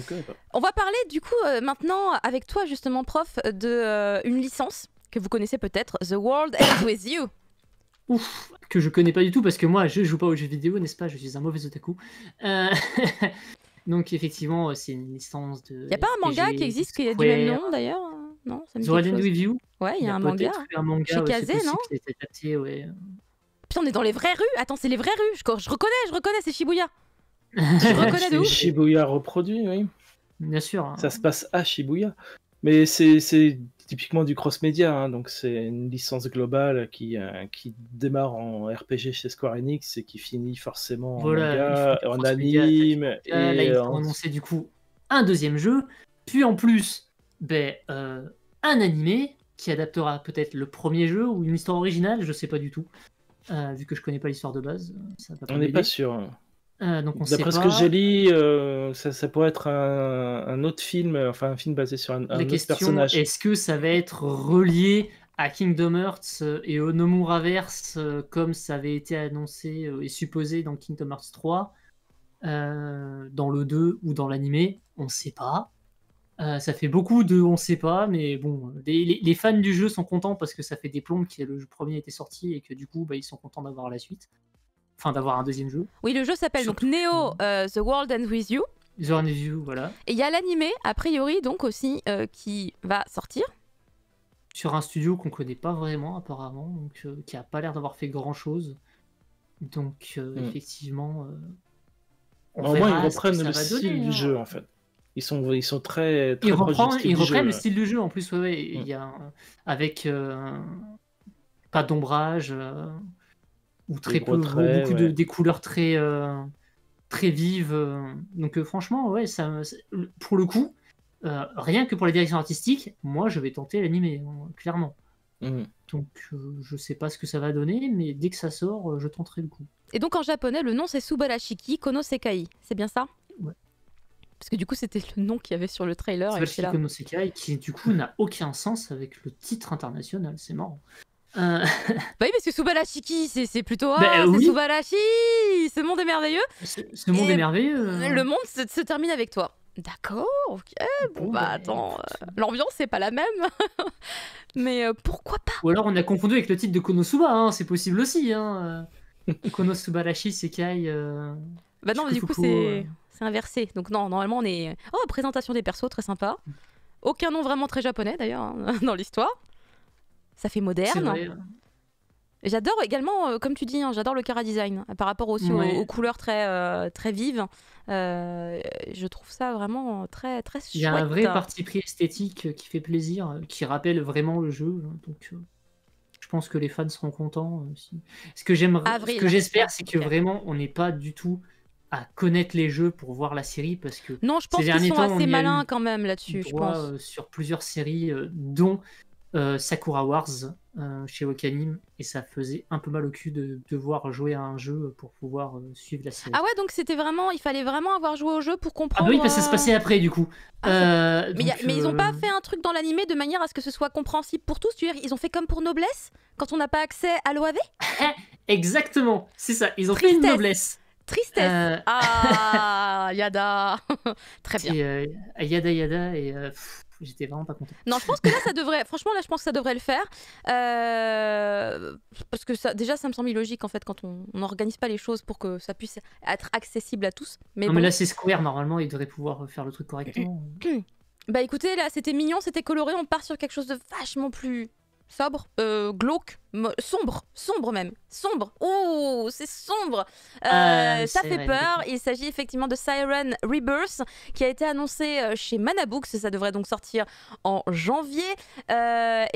On va parler du coup euh, maintenant avec toi justement prof de euh, une licence que vous connaissez peut-être, The World Ends With You. Ouf, que je connais pas du tout parce que moi je joue pas aux jeux vidéo, n'est-ce pas? Je suis un mauvais otaku. Euh, Donc effectivement, c'est une licence de. Il y a pas un manga qui existe qui a du même nom d'ailleurs? Non, ça me The Wild quelque End chose. With You? Ouais, il y a un manga. un manga Chez c'est Kazé, non été adapté, ouais. Putain, on est dans les vraies rues. Attends, c'est les vraies rues. Je, je reconnais, je reconnais, c'est Shibuya. C'est. Shibuya reproduit, oui. Bien sûr. hein. Ça se passe à Shibuya. Mais c'est typiquement du cross-média, hein, donc c'est une licence globale qui, euh, qui démarre en RPG chez Square Enix et qui finit forcément en manga, en anime. Et là, ils ont annoncé du coup un deuxième jeu, puis en plus, ben, euh, un animé qui adaptera peut-être le premier jeu ou une histoire originale, je sais pas du tout. Euh, vu que je connais pas l'histoire de base, ça va pas On n'est pas sûr. Euh, D'après ce pas. que j'ai lu, euh, ça, ça pourrait être un, un autre film, enfin un film basé sur un, autre question, personnage. est-ce que ça va être relié à Kingdom Hearts euh, et au Nomuraverse euh, comme ça avait été annoncé euh, et supposé dans Kingdom Hearts 3, euh, dans le 2 ou dans l'animé? On sait pas. Euh, ça fait beaucoup de on sait pas, mais bon, les, fans du jeu sont contents parce que ça fait des plombes que le jeu premier était sorti et que du coup, bah, ils sont contents d'avoir la suite. Enfin, d'avoir un deuxième jeu. Oui, le jeu s'appelle donc Neo euh, The World Ends With You. The Review, voilà. Et il y a l'animé, a priori, donc aussi, euh, qui va sortir. sur un studio qu'on connaît pas vraiment apparemment, donc euh, qui a pas l'air d'avoir fait grand chose. Donc euh, Mm. effectivement, euh, on Au moins, ils reprennent le style donner, du hein. jeu en fait. Ils sont, ils sont très, très Ils, proches du reprennent, style ils du reprennent jeu, le style du jeu en plus, ouais, ouais, il y a un- avec euh, pas d'ombrage euh, ou très peu, traits, beaucoup de ouais. des couleurs très euh, très vives. euh. donc euh, franchement, ouais, ça, pour le coup, euh, rien que pour la direction artistique, moi je vais tenter l'animé, hein, clairement. Mhm. Donc euh, je sais pas ce que ça va donner, mais dès que ça sort, euh, je tenterai le coup. Et donc en japonais, le nom c'est Subarashiki Kono Sekai. C'est bien ça? Ouais. Parce que du coup, c'était le nom qu'il y avait sur le trailer. et j'étais là. Sabashiki no Sekai, qui du coup n'a aucun sens avec le titre international, c'est marrant. Euh, Bah oui, parce que Subarashiki, c'est c'est plutôt. Ah, Bah, oui. Subarashi Ce monde est merveilleux ce, monde est merveilleux. euh. Le monde se, se termine avec toi. D'accord, ok. Bon, bah bah, attends, euh, l'ambiance c'est pas la même. Mais euh, pourquoi pas? Ou alors on a confondu avec le titre de Konosuba, hein, c'est possible aussi. Hein. Konosubarashi Sekai. Euh... Bah non, du coup, c'est inversé. Donc, non, normalement, on est. Oh, présentation des persos, très sympa. Aucun nom vraiment très japonais, d'ailleurs, hein, dans l'histoire. Ça fait moderne. J'adore également, euh, comme tu dis, hein, j'adore le cara design par rapport aussi aux, couleurs très, euh, très vives. Euh, je trouve ça vraiment très, très chouette. Il y a un vrai parti pris esthétique qui fait plaisir, qui rappelle vraiment le jeu. Donc, je pense que les fans seront contents aussi. Ce que j'aimerais, ce que j'espère, c'est que vraiment, on n'est pas du tout à connaître les jeux pour voir la série parce que non je pense qu'ils sont assez malins quand même là-dessus je pense sur plusieurs séries dont euh, Sakura Wars euh, chez Wakanim et ça faisait un peu mal au cul de devoir jouer à un jeu pour pouvoir euh, suivre la série. Ah ouais, donc c'était vraiment, il fallait vraiment avoir joué au jeu pour comprendre. Ah bah oui, parce que ça se passait après du coup. Ah, mais, ils ont pas fait un truc dans l'animé de manière à ce que ce soit compréhensible pour tous. Tu veux dire, ils ont fait comme pour Noblesse quand on n'a pas accès à l'OAV Exactement, c'est ça. Ils ont fait une Noblesse. Tristesse. Ah, Yada. Très bien. Yada Yada et j'étais vraiment pas content. Non, je pense que là, ça devrait. Franchement, là, je pense que ça devrait le faire. Euh, parce que ça, déjà, ça me semble illogique en fait quand on n'organise pas les choses pour que ça puisse être accessible à tous. Mais, non, mais là, c'est Square, normalement, ils devraient pouvoir faire le truc correctement. bah écoutez, là, c'était mignon, c'était coloré, on part sur quelque chose de vachement plus sobre, euh, glauque, sombre, sombre même, sombre. Oh, c'est sombre. Euh, ah, ça fait peur. Il s'agit effectivement de Siren Rebirth qui a été annoncé euh, chez Manabooks. Ça devrait donc sortir en janvier. et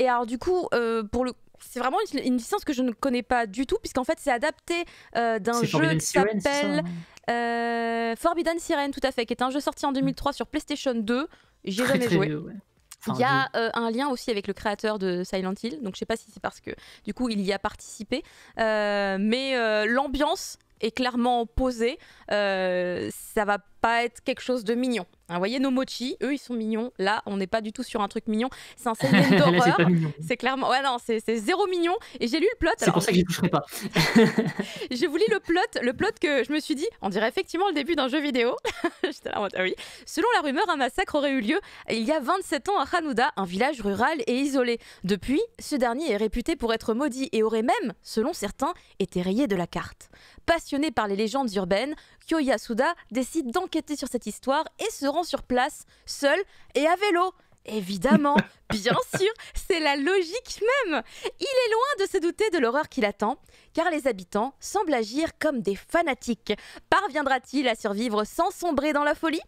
alors du coup, pour le c'est vraiment une, licence que je ne connais pas du tout, puisqu'en fait, c'est adapté d'un jeu qui s'appelle Forbidden Siren, tout à fait, qui est un jeu sorti en 2003 sur PlayStation 2. J'ai jamais joué. Il y a euh, un lien aussi avec le créateur de Silent Hill, donc je sais pas si c'est parce que du coup il y a participé, euh, mais euh, l'ambiance est clairement posée. ça va pas être quelque chose de mignon. Hein, vous voyez nos mochi, eux ils sont mignons. Là, on n'est pas du tout sur un truc mignon. C'est un scénario d'horreur. c'est clairement, ouais non, c'est zéro mignon. Et j'ai lu le plot. C'est pour ça que j'y toucherai pas. j'ai voulu le plot, le plot que je me suis dit, on dirait effectivement le début d'un jeu vidéo. J'étais là, ah oui. Selon la rumeur, un massacre aurait eu lieu il y a 27 ans à Hanouda, un village rural et isolé. Depuis, ce dernier est réputé pour être maudit et aurait même, selon certains, été rayé de la carte. Passionné par les légendes urbaines, Kyo Yasuda décide d'enquêter sur cette histoire et se rend sur place, seul et à vélo. Évidemment, bien sûr, c'est la logique même. Il est loin de se douter de l'horreur qui l'attend, car les habitants semblent agir comme des fanatiques. Parviendra-t-il à survivre sans sombrer dans la folie?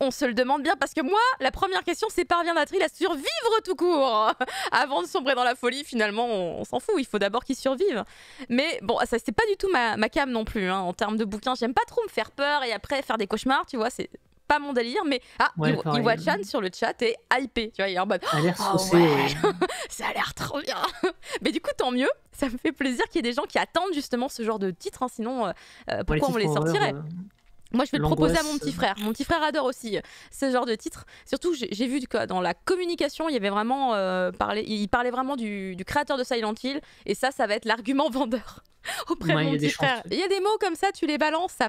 On se le demande bien parce que moi, la première question, c'est parviendra-t-il à survivre tout court Avant de sombrer dans la folie, finalement, on, s'en fout. Il faut d'abord qu'il survive. Mais bon, ça, c'est pas du tout ma, ma cam non plus. Hein, en termes de bouquins, j'aime pas trop me faire peur et après faire des cauchemars, tu vois, c'est pas mon délire, mais ah, Iwa-chan sur le chat est hypé, tu vois, il est en mode. Ça a l'air oh, Ça a l'air trop bien. mais du coup, tant mieux. Ça me fait plaisir qu'il y ait des gens qui attendent justement ce genre de titre, hein, sinon euh, euh, pourquoi on les sortirait? euh, moi, je vais le proposer à mon petit frère. Mon petit frère adore aussi ce genre de titre. Surtout, j'ai vu que dans la communication, il y avait vraiment euh, parlé, il parlait vraiment du, créateur de Silent Hill, et ça, ça va être l'argument vendeur auprès de mon petit frère. Il y a des mots comme ça, tu les balances, ça.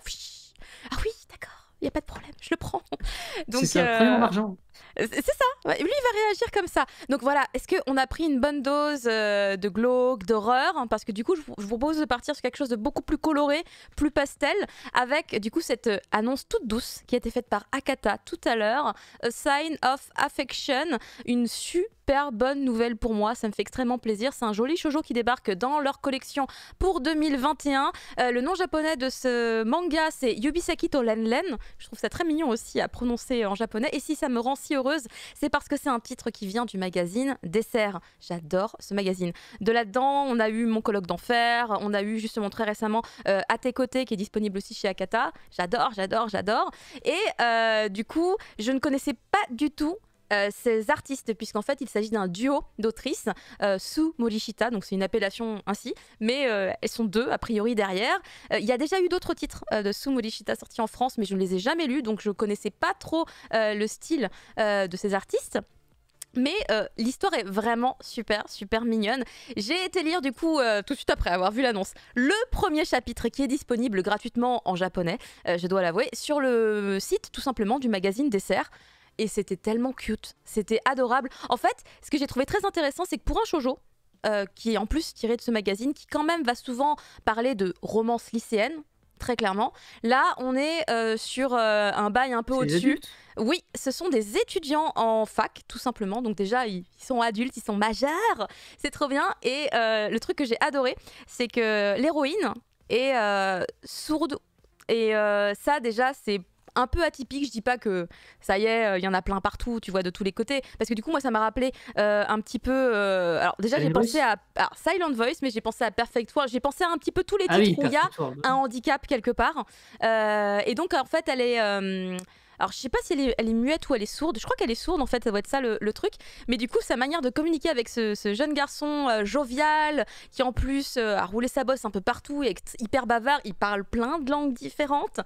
Ah oui, d'accord, il y a pas de problème, je le prends. Donc, c'est ça, euh... argent. C'est ça, lui il va réagir comme ça. Donc voilà, est-ce qu'on a pris une bonne dose euh, de glauque, d'horreur hein, Parce que du coup, je vous propose de partir sur quelque chose de beaucoup plus coloré, plus pastel, avec du coup cette euh, annonce toute douce qui a été faite par Akata tout à l'heure, A Sign of Affection, une super bonne nouvelle pour moi, ça me fait extrêmement plaisir. C'est un joli shoujo qui débarque dans leur collection pour 2021. Euh, le nom japonais de ce manga, c'est Yubisaki to Lenlen. Je trouve ça très mignon aussi à prononcer en japonais. Et si ça me rend si heureux, c'est parce que c'est un titre qui vient du magazine Dessert. J'adore ce magazine. De là-dedans, on a eu Mon colloque d'enfer, on a eu justement très récemment euh, À tes côtés qui est disponible aussi chez Akata. J'adore, j'adore, j'adore. Et euh, du coup, je ne connaissais pas du tout euh, ces artistes, puisqu'en fait il s'agit d'un duo d'autrices, euh, Sue Morishita, donc c'est une appellation ainsi, mais euh, elles sont deux a priori derrière. Il y a déjà eu d'autres titres de Sue Morishita sortis en France, mais je ne les ai jamais lus, donc je ne connaissais pas trop le style de ces artistes. Mais l'histoire est vraiment super, super mignonne. J'ai été lire du coup tout de suite après avoir vu l'annonce le premier chapitre qui est disponible gratuitement en japonais, je dois l'avouer, sur le site tout simplement du magazine Dessert et c'était tellement cute, c'était adorable. En fait, ce que j'ai trouvé très intéressant, c'est que pour un shojo, qui est en plus tiré de ce magazine, qui quand même va souvent parler de romance lycéenne, très clairement. Là, on est sur un bail un peu au-dessus. Oui, ce sont des étudiants en fac, tout simplement. Donc déjà, ils, sont adultes, ils sont majeurs. C'est trop bien. Et le truc que j'ai adoré, c'est que l'héroïne est sourde. Et ça, déjà, c'est un peu atypique. Je dis pas que ça y est, il y en a plein partout, tu vois, de tous les côtés. Parce que du coup, moi, ça m'a rappelé euh, un petit peu. Euh, alors, déjà, j'ai pensé à Silent Voice, mais j'ai pensé à Perfect World. J'ai pensé à un petit peu tous les ah titres où il y a un handicap quelque part. Euh, et donc, en fait, elle est alors, je sais pas si elle est, muette ou elle est sourde. Je crois qu'elle est sourde, en fait, ça doit être ça le, truc. Mais du coup, sa manière de communiquer avec ce, jeune garçon euh, jovial, qui en plus euh, a roulé sa bosse un peu partout et est hyper bavard, il parle plein de langues différentes.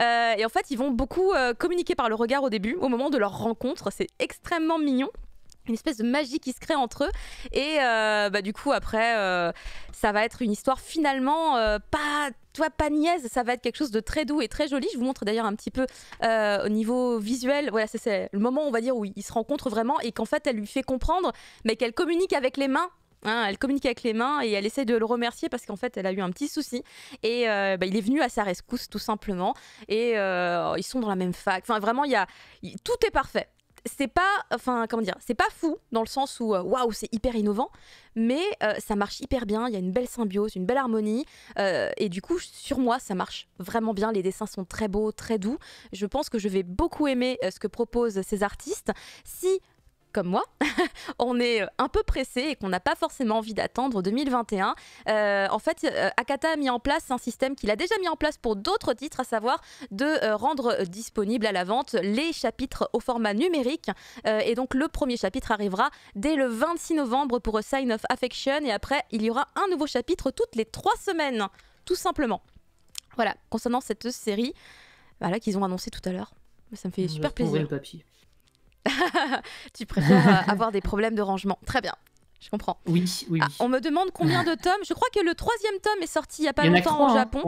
Euh, et en fait, ils vont beaucoup communiquer par le regard au début, au moment de leur rencontre. C'est extrêmement mignon une espèce de magie qui se crée entre eux. Et euh, bah, du coup après euh, ça va être une histoire finalement euh, pas toi pas niaise. Ça va être quelque chose de très doux et très joli. Je vous montre d'ailleurs un petit peu au niveau visuel. Voilà c'est le moment on va dire où ils se rencontrent vraiment et qu'en fait elle lui fait comprendre mais qu'elle communique avec les mains hein, elle communique avec les mains et elle essaie de le remercier parce qu'en fait elle a eu un petit souci. Et bah, il est venu à sa rescousse tout simplement. Et ils sont dans la même fac. Enfin vraiment y a tout est parfait c'est pas, enfin, comment dire, c'est pas fou dans le sens où, euh, waouh, c'est hyper innovant, mais euh, ça marche hyper bien. Il y a une belle symbiose, une belle harmonie, euh, et du coup, sur moi, ça marche vraiment bien. Les dessins sont très beaux, très doux. Je pense que je vais beaucoup aimer ce que proposent ces artistes. Si comme moi, on est euh, un peu pressé et qu'on n'a pas forcément envie d'attendre 2021. Euh, en fait, euh, Akata a mis en place un système qu'il a déjà mis en place pour d'autres titres, à savoir de rendre disponible à la vente les chapitres au format numérique. et donc le premier chapitre arrivera dès le 26 novembre pour A Sign of Affection et après il y aura un nouveau chapitre toutes les trois semaines, tout simplement. Voilà, concernant cette série, voilà qu'ils ont annoncé tout à l'heure. Ça me fait super plaisir. Le papier. tu préfères euh, avoir des problèmes de rangement. Très bien. Je comprends. Oui, oui. Ah, on me demande combien de tomes. Je crois que le troisième tome est sorti il n'y a pas longtemps au hein, Japon.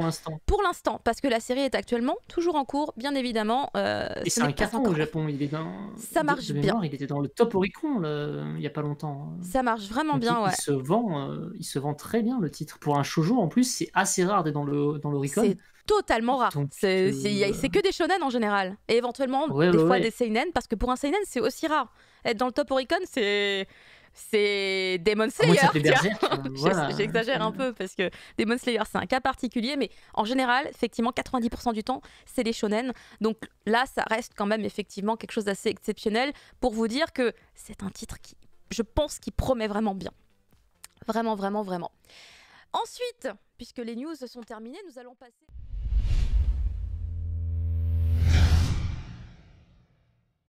pour l'instant. parce que la série est actuellement toujours en cours, bien évidemment. Euh, et c'est un carton au Japon. Il est dans. Ça marche bien. il était dans le top Oricon il n'y a pas longtemps. Ça marche vraiment bien, il, se vend, euh, il se vend très bien le titre. Pour un shoujo, en plus, c'est assez rare d'être dans le dans l'Oricon totalement rare. C'est que des shonen en général. Et éventuellement, des fois des seinen, parce que pour un seinen, c'est aussi rare. Être dans le top Oricon, c'est c'est Demon Slayer. J'exagère un peu parce que Demon Slayer c'est un cas particulier, mais en général, effectivement, 90% du temps, c'est les shonen. Donc là, ça reste quand même effectivement quelque chose d'assez exceptionnel pour vous dire que c'est un titre qui, je pense, qui promet vraiment bien. Vraiment, vraiment, vraiment. Ensuite, puisque les news sont terminées, nous allons passer.